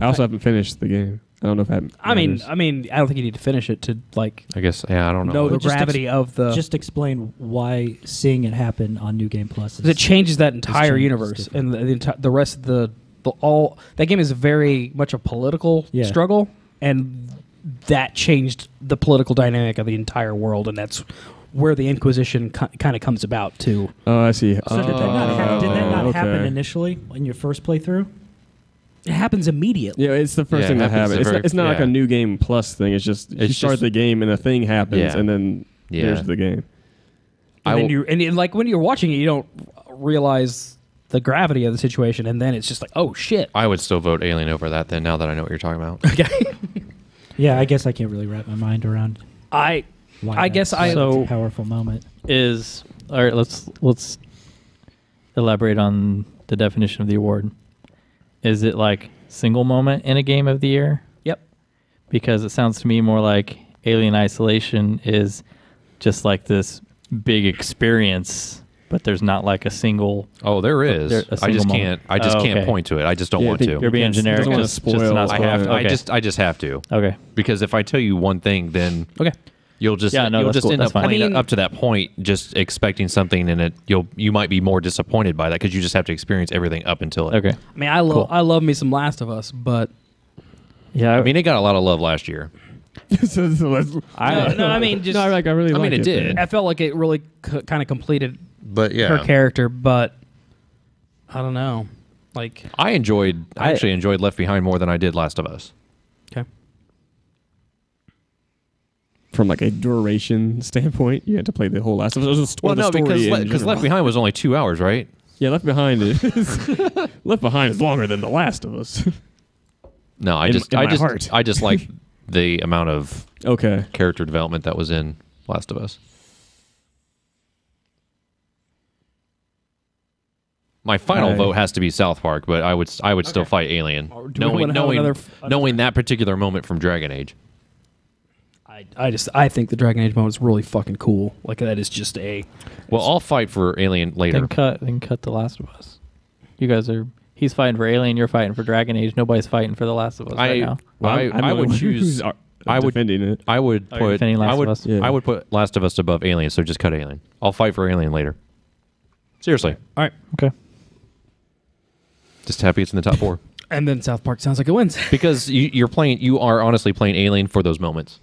[SPEAKER 2] I also
[SPEAKER 1] I-
[SPEAKER 2] haven't finished the game. I don't know if that.
[SPEAKER 1] I mean,
[SPEAKER 2] matters.
[SPEAKER 1] I mean, I don't think you need to finish it to like
[SPEAKER 3] I guess. Yeah. I don't know.
[SPEAKER 1] know the
[SPEAKER 6] Just ex-
[SPEAKER 1] gravity of the.
[SPEAKER 6] Just explain why seeing it happen on New Game Plus. Is,
[SPEAKER 1] 'cause it changes that entire
[SPEAKER 6] changes
[SPEAKER 1] universe
[SPEAKER 6] different.
[SPEAKER 1] and the, the, enti- the rest of the, the all that game is very much a political
[SPEAKER 6] Yeah.
[SPEAKER 1] struggle and that changed the political dynamic of the entire world and that's where the inquisition ki- kind of comes about too
[SPEAKER 2] oh, I see.
[SPEAKER 6] so did that not, oh, hap- did that not
[SPEAKER 2] Oh,
[SPEAKER 6] happen initially in your first playthrough?
[SPEAKER 1] It happens immediately
[SPEAKER 2] Yeah, it's the first
[SPEAKER 3] Yeah,
[SPEAKER 2] thing
[SPEAKER 3] it
[SPEAKER 2] that
[SPEAKER 3] happens
[SPEAKER 2] happens.
[SPEAKER 3] the
[SPEAKER 2] It's
[SPEAKER 3] very-
[SPEAKER 2] not, it's not like
[SPEAKER 3] yeah.
[SPEAKER 2] a new game plus thing. It's just you
[SPEAKER 3] It's
[SPEAKER 2] start
[SPEAKER 3] just-
[SPEAKER 2] the game and a thing happens,
[SPEAKER 3] Yeah.
[SPEAKER 2] and then
[SPEAKER 3] Yeah.
[SPEAKER 2] there's the game.
[SPEAKER 3] I
[SPEAKER 1] and then
[SPEAKER 3] will-
[SPEAKER 1] you and, and, like when you're watching it you don't realize the gravity of the situation and then it's just like oh shit
[SPEAKER 3] I would still vote Alien over that. Then now that I know what you're talking about.
[SPEAKER 1] okay
[SPEAKER 6] Yeah, I guess I can't really wrap my mind around
[SPEAKER 1] i
[SPEAKER 6] why.
[SPEAKER 1] I guess I-
[SPEAKER 6] such
[SPEAKER 4] So-
[SPEAKER 6] a powerful moment.
[SPEAKER 4] Is all right. Let's let's elaborate on the definition of the award. Is it like single moment in a game of the year?
[SPEAKER 1] yep
[SPEAKER 4] Because it sounds to me more like Alien Isolation is just like this big experience, but there's not like a single.
[SPEAKER 3] Oh, there is.
[SPEAKER 4] There- a
[SPEAKER 3] I just
[SPEAKER 4] moment.
[SPEAKER 3] can't. I just
[SPEAKER 4] Oh,
[SPEAKER 3] can't point to it. I just don't
[SPEAKER 2] Yeah,
[SPEAKER 3] want to.
[SPEAKER 4] You're being
[SPEAKER 2] Against-
[SPEAKER 4] generic.
[SPEAKER 2] doesn't wanna
[SPEAKER 4] Just, just
[SPEAKER 2] spoil
[SPEAKER 4] not
[SPEAKER 3] I have.
[SPEAKER 2] it.
[SPEAKER 3] To, I just. I just have to.
[SPEAKER 4] Okay.
[SPEAKER 3] Because if I tell you one thing, then
[SPEAKER 1] okay
[SPEAKER 3] you'll just
[SPEAKER 4] Yeah, no,
[SPEAKER 3] you'll just
[SPEAKER 4] cool.
[SPEAKER 3] end
[SPEAKER 4] That's
[SPEAKER 3] up
[SPEAKER 4] fine.
[SPEAKER 3] playing
[SPEAKER 1] I mean-
[SPEAKER 3] up to that point, just expecting something, and it you'll you might be more disappointed by that because you just have to experience everything up until it.
[SPEAKER 4] Okay.
[SPEAKER 1] i mean i love
[SPEAKER 4] Cool.
[SPEAKER 1] i love me some last of us but
[SPEAKER 4] Yeah.
[SPEAKER 3] I mean, it got a lot of love last year.
[SPEAKER 2] so, so let's,
[SPEAKER 4] I-
[SPEAKER 1] no, no, I mean, just
[SPEAKER 2] no, like. I really.
[SPEAKER 3] I mean,
[SPEAKER 2] like
[SPEAKER 3] it did.
[SPEAKER 1] I felt like it really c- kind of completed
[SPEAKER 3] But yeah,
[SPEAKER 1] her character, but I don't know. Like,
[SPEAKER 3] I enjoyed. I,
[SPEAKER 4] I-
[SPEAKER 3] actually enjoyed Left Behind more than I did Last of Us.
[SPEAKER 2] From like a duration standpoint, you had to play the whole last of us. Just
[SPEAKER 3] Well, no, because
[SPEAKER 2] in
[SPEAKER 3] Le- because. Left Behind was only two hours, right?
[SPEAKER 2] Yeah, Left Behind is Left Behind is longer than The Last of Us.
[SPEAKER 3] No, I
[SPEAKER 2] In-
[SPEAKER 3] just
[SPEAKER 2] in
[SPEAKER 3] I
[SPEAKER 2] my
[SPEAKER 3] just
[SPEAKER 2] heart.
[SPEAKER 3] I just like the amount of
[SPEAKER 2] okay.
[SPEAKER 3] character development that was in Last of Us. My final
[SPEAKER 2] I-
[SPEAKER 3] vote has to be South Park, but I would I would still fight Alien,
[SPEAKER 1] Or do we
[SPEAKER 3] knowing knowing
[SPEAKER 1] another f-
[SPEAKER 3] knowing that particular moment from Dragon Age.
[SPEAKER 1] I, I just I think the Dragon Age moment is really fucking cool. Like that is just a
[SPEAKER 3] Well, I'll fight for Alien later.
[SPEAKER 4] Then cut. Then cut The Last of Us. You guys are. He's fighting for Alien. You're fighting for Dragon Age. Nobody's fighting for The Last of Us
[SPEAKER 3] I
[SPEAKER 4] right now.
[SPEAKER 2] Well,
[SPEAKER 3] I,
[SPEAKER 2] I'm- I'm
[SPEAKER 3] I would choose. I would-
[SPEAKER 2] defending it.
[SPEAKER 3] I would
[SPEAKER 4] Oh,
[SPEAKER 3] put.
[SPEAKER 4] defending Last
[SPEAKER 3] I
[SPEAKER 4] of
[SPEAKER 3] would.
[SPEAKER 4] Us?
[SPEAKER 2] Yeah.
[SPEAKER 3] I would put Last of Us above Alien. So just cut Alien. I'll fight for Alien later. Seriously,
[SPEAKER 1] all right.
[SPEAKER 4] Okay.
[SPEAKER 3] just happy it's in the top four
[SPEAKER 1] And then South Park sounds like it wins.
[SPEAKER 3] because you, you're playing. You are honestly playing Alien for those moments,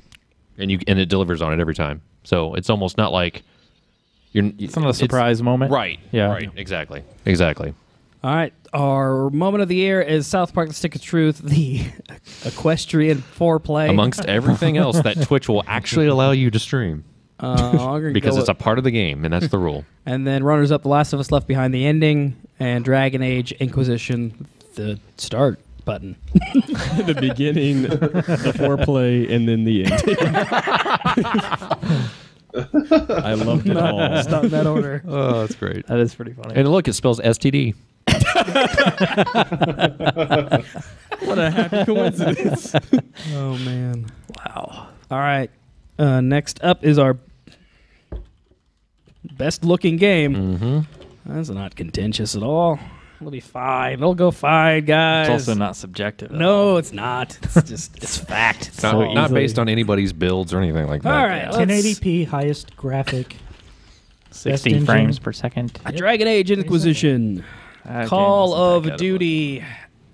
[SPEAKER 3] and you and it delivers on it every time. So it's almost not like you're.
[SPEAKER 4] It's not a surprise moment.
[SPEAKER 3] Right.
[SPEAKER 4] Yeah.
[SPEAKER 3] Right. Exactly. Exactly.
[SPEAKER 1] All right, our moment of the year is South Park: The Stick of Truth, the equestrian foreplay.
[SPEAKER 3] Amongst everything else that Twitch will actually allow you to stream.
[SPEAKER 1] Uh,
[SPEAKER 3] because it's a part of the game, and that's the rule.
[SPEAKER 1] and then runners up, The Last of Us Left Behind, the ending, and Dragon Age Inquisition, the start button.
[SPEAKER 2] the beginning, the foreplay, and then the end. I loved it all.
[SPEAKER 1] It's not in that order.
[SPEAKER 3] Oh, that's great.
[SPEAKER 4] That is pretty funny.
[SPEAKER 3] And look, it spells STD.
[SPEAKER 2] What a happy coincidence.
[SPEAKER 1] Oh man! Wow. All right. Uh, next up is our best looking game.
[SPEAKER 3] Mm-hmm.
[SPEAKER 1] That's not contentious at all. It'll be fine. It'll go fine, guys.
[SPEAKER 4] it's also not subjective. at all.
[SPEAKER 1] No, it's not. It's just it's fact.
[SPEAKER 3] It's not,
[SPEAKER 4] So
[SPEAKER 3] not based on anybody's builds or anything like that.
[SPEAKER 1] All right. let's-
[SPEAKER 6] 1080p, highest graphic.
[SPEAKER 4] 60 frames per second.
[SPEAKER 1] Dragon Age Inquisition, Call
[SPEAKER 4] James isn't
[SPEAKER 1] of
[SPEAKER 4] that good
[SPEAKER 1] Duty,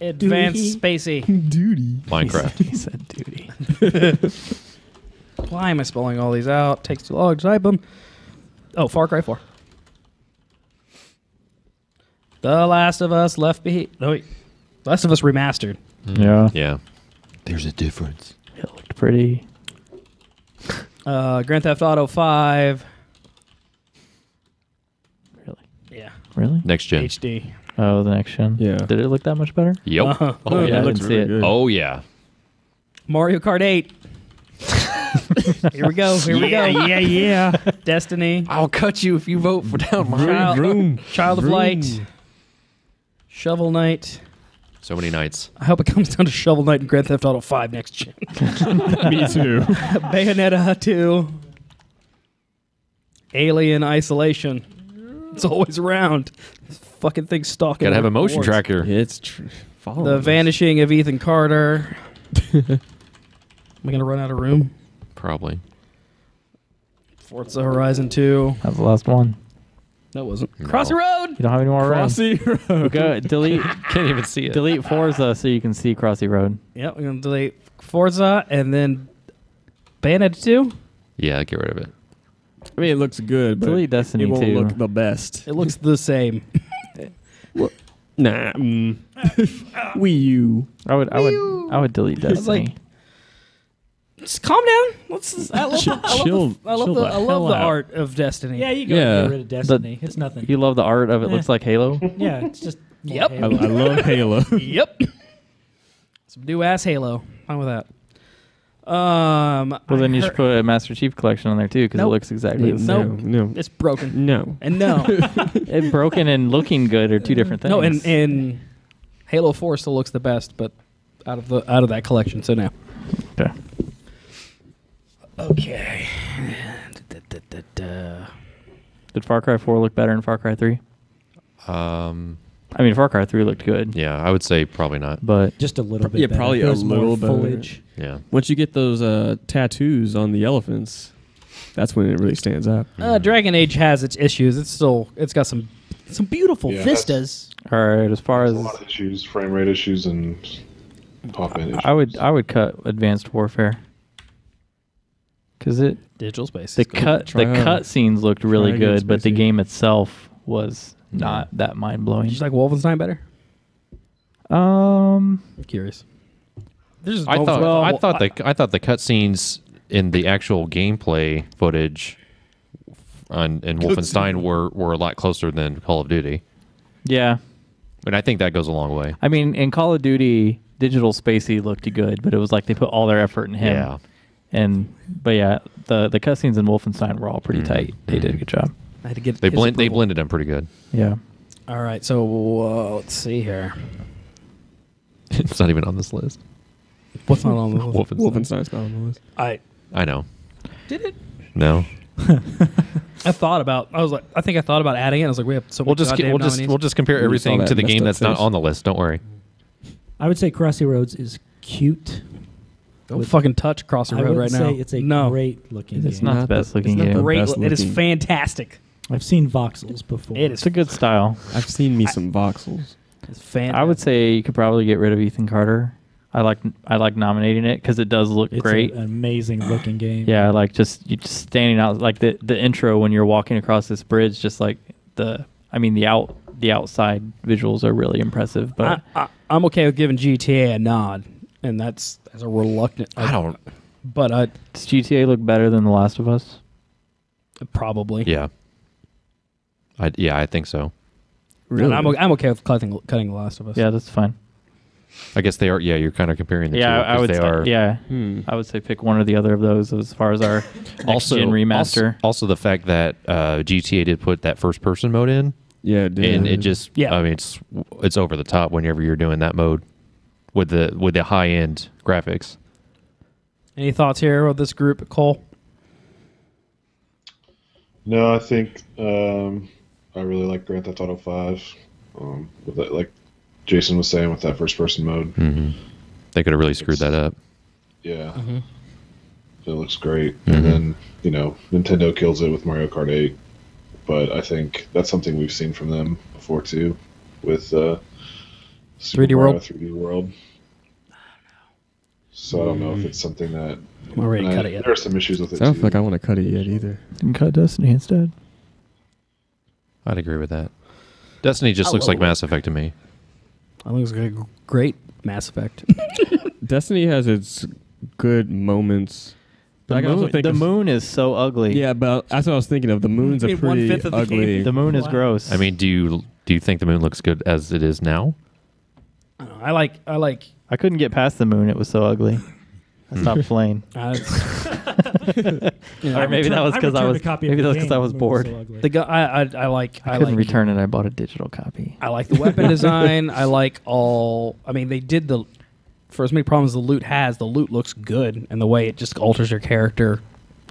[SPEAKER 1] Advanced Spacey.
[SPEAKER 2] Duty.
[SPEAKER 3] Minecraft.
[SPEAKER 4] book. He said duty.
[SPEAKER 1] Why am I spelling all these out? Takes too long to type them. Oh, Far Cry 4. The Last of Us Left Behind. No, wait. Last of Us Remastered.
[SPEAKER 4] Yeah.
[SPEAKER 3] Yeah. There's a difference.
[SPEAKER 4] It looked pretty.
[SPEAKER 1] Uh, Grand Theft Auto 5.
[SPEAKER 4] Really?
[SPEAKER 1] Yeah.
[SPEAKER 4] Really?
[SPEAKER 3] Next gen.
[SPEAKER 1] HD.
[SPEAKER 4] Oh, the next gen.
[SPEAKER 2] Yeah.
[SPEAKER 4] Did it look that much better?
[SPEAKER 3] Yep.
[SPEAKER 1] Uh-huh.
[SPEAKER 3] Oh
[SPEAKER 4] Yeah,
[SPEAKER 3] yeah.
[SPEAKER 4] I
[SPEAKER 2] it looks
[SPEAKER 4] didn't see
[SPEAKER 2] really
[SPEAKER 4] it.
[SPEAKER 2] good.
[SPEAKER 3] Oh yeah.
[SPEAKER 1] Mario Kart 8. Here we go. Here we go.
[SPEAKER 6] Yeah, yeah.
[SPEAKER 1] Destiny.
[SPEAKER 3] I'll cut you if you vote for down
[SPEAKER 1] Child,
[SPEAKER 2] vroom,
[SPEAKER 1] Child of
[SPEAKER 2] vroom.
[SPEAKER 1] Light. Shovel Knight.
[SPEAKER 3] So many nights.
[SPEAKER 1] I hope it comes down to Shovel Knight and Grand Theft Auto 5 next gen.
[SPEAKER 2] Me too.
[SPEAKER 1] Bayonetta 2. Alien Isolation. It's always around. This fucking thing stalking.
[SPEAKER 3] Gotta have a motion
[SPEAKER 1] boards.
[SPEAKER 3] tracker.
[SPEAKER 2] It's tr- follow
[SPEAKER 1] The
[SPEAKER 2] us.
[SPEAKER 1] Vanishing of Ethan Carter. Am I gonna run out of room?
[SPEAKER 3] Probably.
[SPEAKER 1] Forza Horizon 2.
[SPEAKER 4] That was the last one.
[SPEAKER 1] That wasn't.
[SPEAKER 3] No.
[SPEAKER 1] Crossy Road.
[SPEAKER 4] You don't have any more room.
[SPEAKER 2] Crossy Road.
[SPEAKER 4] Go delete
[SPEAKER 3] Can't even see it.
[SPEAKER 4] delete Forza so you can see Crossy Road.
[SPEAKER 1] Yep, we're gonna delete Forza and then Bayonetta 2.
[SPEAKER 3] Yeah, get rid of it.
[SPEAKER 2] I mean, it looks good, but
[SPEAKER 4] Delete Destiny
[SPEAKER 2] it won't
[SPEAKER 4] 2.
[SPEAKER 2] look the best.
[SPEAKER 1] It looks the same.
[SPEAKER 2] Nah. Mm. Wii U.
[SPEAKER 4] I would I would I would delete Destiny.
[SPEAKER 1] like- Just calm down. Let's. I love. The, I love,
[SPEAKER 2] Chill-
[SPEAKER 1] the, I love
[SPEAKER 2] chill
[SPEAKER 1] the,
[SPEAKER 2] the
[SPEAKER 1] I love
[SPEAKER 2] hell
[SPEAKER 1] the
[SPEAKER 2] out.
[SPEAKER 1] art of Destiny.
[SPEAKER 6] Yeah, you go
[SPEAKER 2] Yeah.
[SPEAKER 6] get rid of Destiny. it's nothing.
[SPEAKER 4] you love the art of it
[SPEAKER 6] Eh.
[SPEAKER 4] looks like Halo.
[SPEAKER 6] yeah, it's just.
[SPEAKER 1] Yep.
[SPEAKER 2] I,
[SPEAKER 6] Halo.
[SPEAKER 2] I love Halo.
[SPEAKER 1] Yep. Some new ass Halo. Fine with that. Um.
[SPEAKER 4] Well, then you should
[SPEAKER 1] heard-
[SPEAKER 4] put a Master Chief collection on there too because
[SPEAKER 1] Nope.
[SPEAKER 4] it looks exactly the
[SPEAKER 2] no,
[SPEAKER 4] same.
[SPEAKER 2] no,
[SPEAKER 1] It's broken.
[SPEAKER 2] no.
[SPEAKER 1] And no.
[SPEAKER 4] It broken and looking good are two different things.
[SPEAKER 1] no. And and Halo Four still looks the best, but out of the out of that collection. So now.
[SPEAKER 4] Okay.
[SPEAKER 1] Okay.
[SPEAKER 4] Did Far Cry 4 look better than Far Cry 3?
[SPEAKER 3] Um.
[SPEAKER 4] I mean, Far Cry 3 looked good,
[SPEAKER 3] Yeah, I would say probably not.
[SPEAKER 4] but
[SPEAKER 6] Just a little bit.
[SPEAKER 2] Yeah,
[SPEAKER 6] better.
[SPEAKER 2] probably a
[SPEAKER 6] was more
[SPEAKER 2] little better.
[SPEAKER 6] foliage.
[SPEAKER 3] Yeah.
[SPEAKER 2] Once you get those uh, tattoos on the elephants, that's when it really stands out.
[SPEAKER 1] Uh, Dragon Age has its issues. It's still. It's got some some beautiful
[SPEAKER 5] Yeah, it
[SPEAKER 1] vistas.
[SPEAKER 4] all right. As far as
[SPEAKER 5] a lot of issues, frame rate issues, and pop in issues.
[SPEAKER 4] I would, I would cut Advanced Warfare because it
[SPEAKER 1] Digital space.
[SPEAKER 4] the cut the
[SPEAKER 2] out-
[SPEAKER 4] cut scenes looked really good, but the game itself was not that mind blowing.
[SPEAKER 1] Did you like Wolfenstein better?
[SPEAKER 4] Um,
[SPEAKER 1] I'm curious. There's
[SPEAKER 3] I thought
[SPEAKER 1] well,
[SPEAKER 3] I thought the I thought the cutscenes in the actual gameplay footage on in Wolfenstein were were a lot closer than Call of Duty,
[SPEAKER 4] yeah.
[SPEAKER 3] and I think that goes a long way.
[SPEAKER 4] I mean, in Call of Duty, Digital Spacey looked good, but it was like they put all their effort in him.
[SPEAKER 3] Yeah.
[SPEAKER 4] And but yeah, the the cutscenes in Wolfenstein were all pretty
[SPEAKER 3] Mhm.
[SPEAKER 4] tight. They did a good job.
[SPEAKER 1] I had to get
[SPEAKER 3] They
[SPEAKER 1] his
[SPEAKER 3] blend they
[SPEAKER 1] approval.
[SPEAKER 3] blended them pretty good.
[SPEAKER 4] Yeah.
[SPEAKER 1] All right, so uh, let's see here.
[SPEAKER 3] it's not even on this list.
[SPEAKER 1] What's not on the list?
[SPEAKER 3] Wolfenstein.
[SPEAKER 2] Wolfenstein's not on the list.
[SPEAKER 1] I
[SPEAKER 3] I know.
[SPEAKER 1] did it.
[SPEAKER 3] No.
[SPEAKER 1] I thought about. I was like, I think I thought about adding it. I was like, we have so
[SPEAKER 3] We'll
[SPEAKER 1] much
[SPEAKER 3] just
[SPEAKER 1] goddamn
[SPEAKER 3] we'll just
[SPEAKER 1] nominees.
[SPEAKER 3] we'll just compare
[SPEAKER 2] You saw
[SPEAKER 3] everything
[SPEAKER 2] that
[SPEAKER 3] to the
[SPEAKER 2] messed
[SPEAKER 3] game
[SPEAKER 2] up
[SPEAKER 3] that's not
[SPEAKER 2] face.
[SPEAKER 3] on the list. Don't worry.
[SPEAKER 6] I would say Crossy Roads is cute.
[SPEAKER 1] Don't
[SPEAKER 6] with-
[SPEAKER 1] fucking touch Crossy
[SPEAKER 6] I
[SPEAKER 1] Road
[SPEAKER 6] wouldn't
[SPEAKER 1] right now.
[SPEAKER 6] it's a
[SPEAKER 1] no.
[SPEAKER 6] great looking
[SPEAKER 4] It's
[SPEAKER 6] game.
[SPEAKER 4] not the best looking
[SPEAKER 2] it's not
[SPEAKER 4] game.
[SPEAKER 1] great.
[SPEAKER 2] best
[SPEAKER 1] It is fantastic.
[SPEAKER 6] I've seen voxels before.
[SPEAKER 1] It is.
[SPEAKER 4] It's a good style.
[SPEAKER 2] I've seen me some voxels.
[SPEAKER 1] It's fantastic.
[SPEAKER 4] I would say you could probably get rid of Ethan Carter. I like I like nominating it because it does look
[SPEAKER 6] It's
[SPEAKER 4] great.
[SPEAKER 6] an amazing looking game.
[SPEAKER 4] yeah, like just you just standing out like the the intro when you're walking across this bridge, just like the I mean the out the outside visuals are really impressive. But
[SPEAKER 1] I, I, I'm okay with giving GTA a nod, and that's as a reluctant.
[SPEAKER 3] I don't.
[SPEAKER 1] But I,
[SPEAKER 4] does GTA look better than The Last of Us?
[SPEAKER 1] Probably.
[SPEAKER 3] Yeah. I yeah, I think so.
[SPEAKER 1] And I'm, o- I'm okay with cutting cutting The Last of Us.
[SPEAKER 4] Yeah, that's fine.
[SPEAKER 3] I guess they are. Yeah, you're kind of comparing the
[SPEAKER 4] yeah,
[SPEAKER 3] two.
[SPEAKER 4] I, I
[SPEAKER 3] 'cause
[SPEAKER 4] would.
[SPEAKER 3] They
[SPEAKER 4] say,
[SPEAKER 3] are
[SPEAKER 4] yeah,
[SPEAKER 2] Hmm.
[SPEAKER 4] I would say pick one or the other of those as far as our next
[SPEAKER 3] also
[SPEAKER 4] gen remaster.
[SPEAKER 3] Also, also the fact that uh, GTA did put that first person mode in,
[SPEAKER 2] Yeah, it did.
[SPEAKER 3] and it just
[SPEAKER 1] Yeah.
[SPEAKER 3] I mean it's it's over the top whenever you're doing that mode with the with the high end graphics.
[SPEAKER 1] Any thoughts here with this group, Cole?
[SPEAKER 5] No, I think um, I really like Grand Theft Auto Five. Um, with that, like Jason was saying, with that first person mode,
[SPEAKER 3] mm-hmm. They could have really screwed that up.
[SPEAKER 5] yeah,
[SPEAKER 1] Mm-hmm.
[SPEAKER 5] it looks great.
[SPEAKER 3] Mhm.
[SPEAKER 5] And then you know Nintendo kills it with Mario Kart Eight, but I think that's something we've seen from them before too, with uh, Super
[SPEAKER 1] 3D
[SPEAKER 5] Mario
[SPEAKER 1] World?
[SPEAKER 5] 3D World. So I don't know if hmm. it's something that.
[SPEAKER 1] I'm not ready to cut
[SPEAKER 5] I-
[SPEAKER 1] it yet.
[SPEAKER 5] There are some issues with it
[SPEAKER 2] I don't
[SPEAKER 5] too.
[SPEAKER 2] feel like I want to cut it yet either.
[SPEAKER 4] Can cut Destiny instead.
[SPEAKER 3] I'd agree with that. Destiny just
[SPEAKER 1] I
[SPEAKER 3] looks like
[SPEAKER 1] it.
[SPEAKER 3] Mass Effect to me.
[SPEAKER 1] I think it's a great Mass Effect.
[SPEAKER 2] Destiny has its good moments.
[SPEAKER 4] The,
[SPEAKER 2] But I
[SPEAKER 4] moon,
[SPEAKER 2] think
[SPEAKER 4] the
[SPEAKER 2] of-
[SPEAKER 4] moon is so ugly.
[SPEAKER 2] Yeah, but that's what I was thinking of. The moon's a pretty
[SPEAKER 1] fifth of the game.
[SPEAKER 2] ugly.
[SPEAKER 4] the moon is gross.
[SPEAKER 3] I mean, do you do you think the moon looks good as it is now?
[SPEAKER 1] I, don't know, I like I like.
[SPEAKER 4] I couldn't get past the moon; it was so ugly. I stopped playing. Or maybe that was because I was-
[SPEAKER 6] a copy of
[SPEAKER 4] maybe that was 'cause
[SPEAKER 6] game.
[SPEAKER 4] I was bored.
[SPEAKER 6] so
[SPEAKER 1] the gu- I, I I like
[SPEAKER 4] I
[SPEAKER 1] I,
[SPEAKER 4] couldn't
[SPEAKER 1] like
[SPEAKER 4] return it. I bought a digital copy.
[SPEAKER 1] I like the weapon design. I like all. I mean, they did the. For as many problems the loot has, the loot looks good, and the way it just alters your character,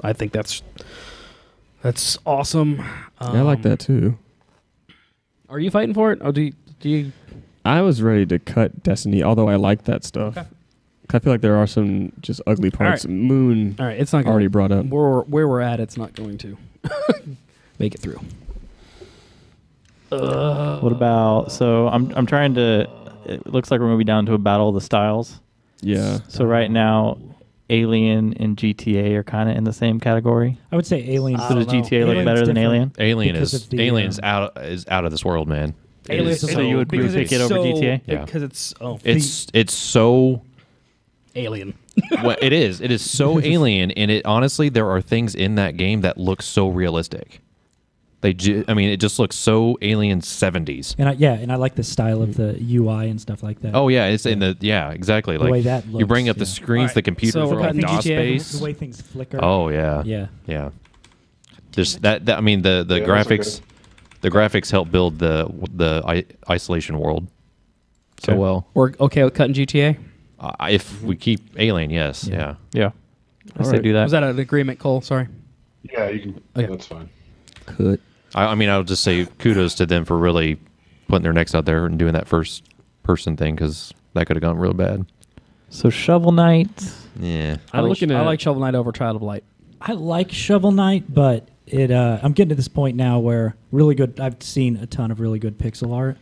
[SPEAKER 1] I think that's that's awesome.
[SPEAKER 2] Yeah, I like
[SPEAKER 1] Um,
[SPEAKER 2] that too.
[SPEAKER 1] Are you fighting for it? Oh, do you, do you?
[SPEAKER 2] I was ready to cut Destiny, although I like that stuff.
[SPEAKER 1] Okay.
[SPEAKER 2] I feel like there are some just ugly parts.
[SPEAKER 1] right.
[SPEAKER 2] Moon
[SPEAKER 1] All right, it's not going
[SPEAKER 2] already brought up.
[SPEAKER 1] where where we're at. It's not going to make it through. Uh,
[SPEAKER 4] What about? So I'm I'm trying to. It looks like we're gonna down to a battle of the styles.
[SPEAKER 2] Yeah.
[SPEAKER 4] So right now, Alien and GTA are kind of in the same category.
[SPEAKER 6] I would say Alien.
[SPEAKER 4] So does
[SPEAKER 1] don't know.
[SPEAKER 4] GTA look
[SPEAKER 6] Alien's
[SPEAKER 4] better than. Alien?
[SPEAKER 3] Alien
[SPEAKER 6] Because
[SPEAKER 3] is
[SPEAKER 6] the,
[SPEAKER 3] Alien's
[SPEAKER 6] um,
[SPEAKER 3] out is out of this world, man. It
[SPEAKER 1] Aliens
[SPEAKER 3] is
[SPEAKER 1] is
[SPEAKER 4] So you would
[SPEAKER 1] because
[SPEAKER 4] pick
[SPEAKER 1] it's
[SPEAKER 4] it over
[SPEAKER 1] so-
[SPEAKER 4] GTA?
[SPEAKER 3] Yeah.
[SPEAKER 1] because it's oh
[SPEAKER 3] It's it's so
[SPEAKER 1] alien.
[SPEAKER 3] well, it is. It is so alien, and it honestly, there are things in that game that look so realistic. They, ju- I mean, it just looks so alien seventies.
[SPEAKER 6] And I, yeah, and I like the style of the UI and stuff like that.
[SPEAKER 3] Oh yeah, it's in the yeah, exactly.
[SPEAKER 6] The
[SPEAKER 3] Like
[SPEAKER 6] way that
[SPEAKER 3] you bring
[SPEAKER 6] looks,
[SPEAKER 3] up the screens,
[SPEAKER 1] Alright,
[SPEAKER 3] the computers
[SPEAKER 1] so
[SPEAKER 3] are all DOS based.
[SPEAKER 6] the way things flicker.
[SPEAKER 3] Oh yeah,
[SPEAKER 6] yeah.
[SPEAKER 3] yeah. Just that, that. I mean, the the
[SPEAKER 5] Yeah,
[SPEAKER 3] graphics,
[SPEAKER 5] good.
[SPEAKER 3] The graphics help build the the I, isolation world so
[SPEAKER 2] Okay.
[SPEAKER 3] well.
[SPEAKER 1] We're okay with cutting GTA.
[SPEAKER 3] Uh, if we keep Alien, yes,
[SPEAKER 6] Yeah.
[SPEAKER 3] yeah.
[SPEAKER 4] Yeah. I
[SPEAKER 2] All
[SPEAKER 4] say
[SPEAKER 2] right.
[SPEAKER 4] do that.
[SPEAKER 1] Was that an agreement, Cole? Sorry.
[SPEAKER 5] Yeah, you can.
[SPEAKER 1] Okay.
[SPEAKER 5] That's fine.
[SPEAKER 2] Cut.
[SPEAKER 3] I, I mean, I'll just say kudos to them for really putting their necks out there and doing that first person thing because that could have gone real bad.
[SPEAKER 4] so Shovel Knight.
[SPEAKER 3] Yeah.
[SPEAKER 1] I
[SPEAKER 2] I'm
[SPEAKER 1] like,
[SPEAKER 2] looking
[SPEAKER 1] I
[SPEAKER 2] at-
[SPEAKER 1] like Shovel Knight over Child of Light.
[SPEAKER 6] I like Shovel Knight, but it uh, I'm getting to this point now where really good. I've seen a ton of really good pixel art,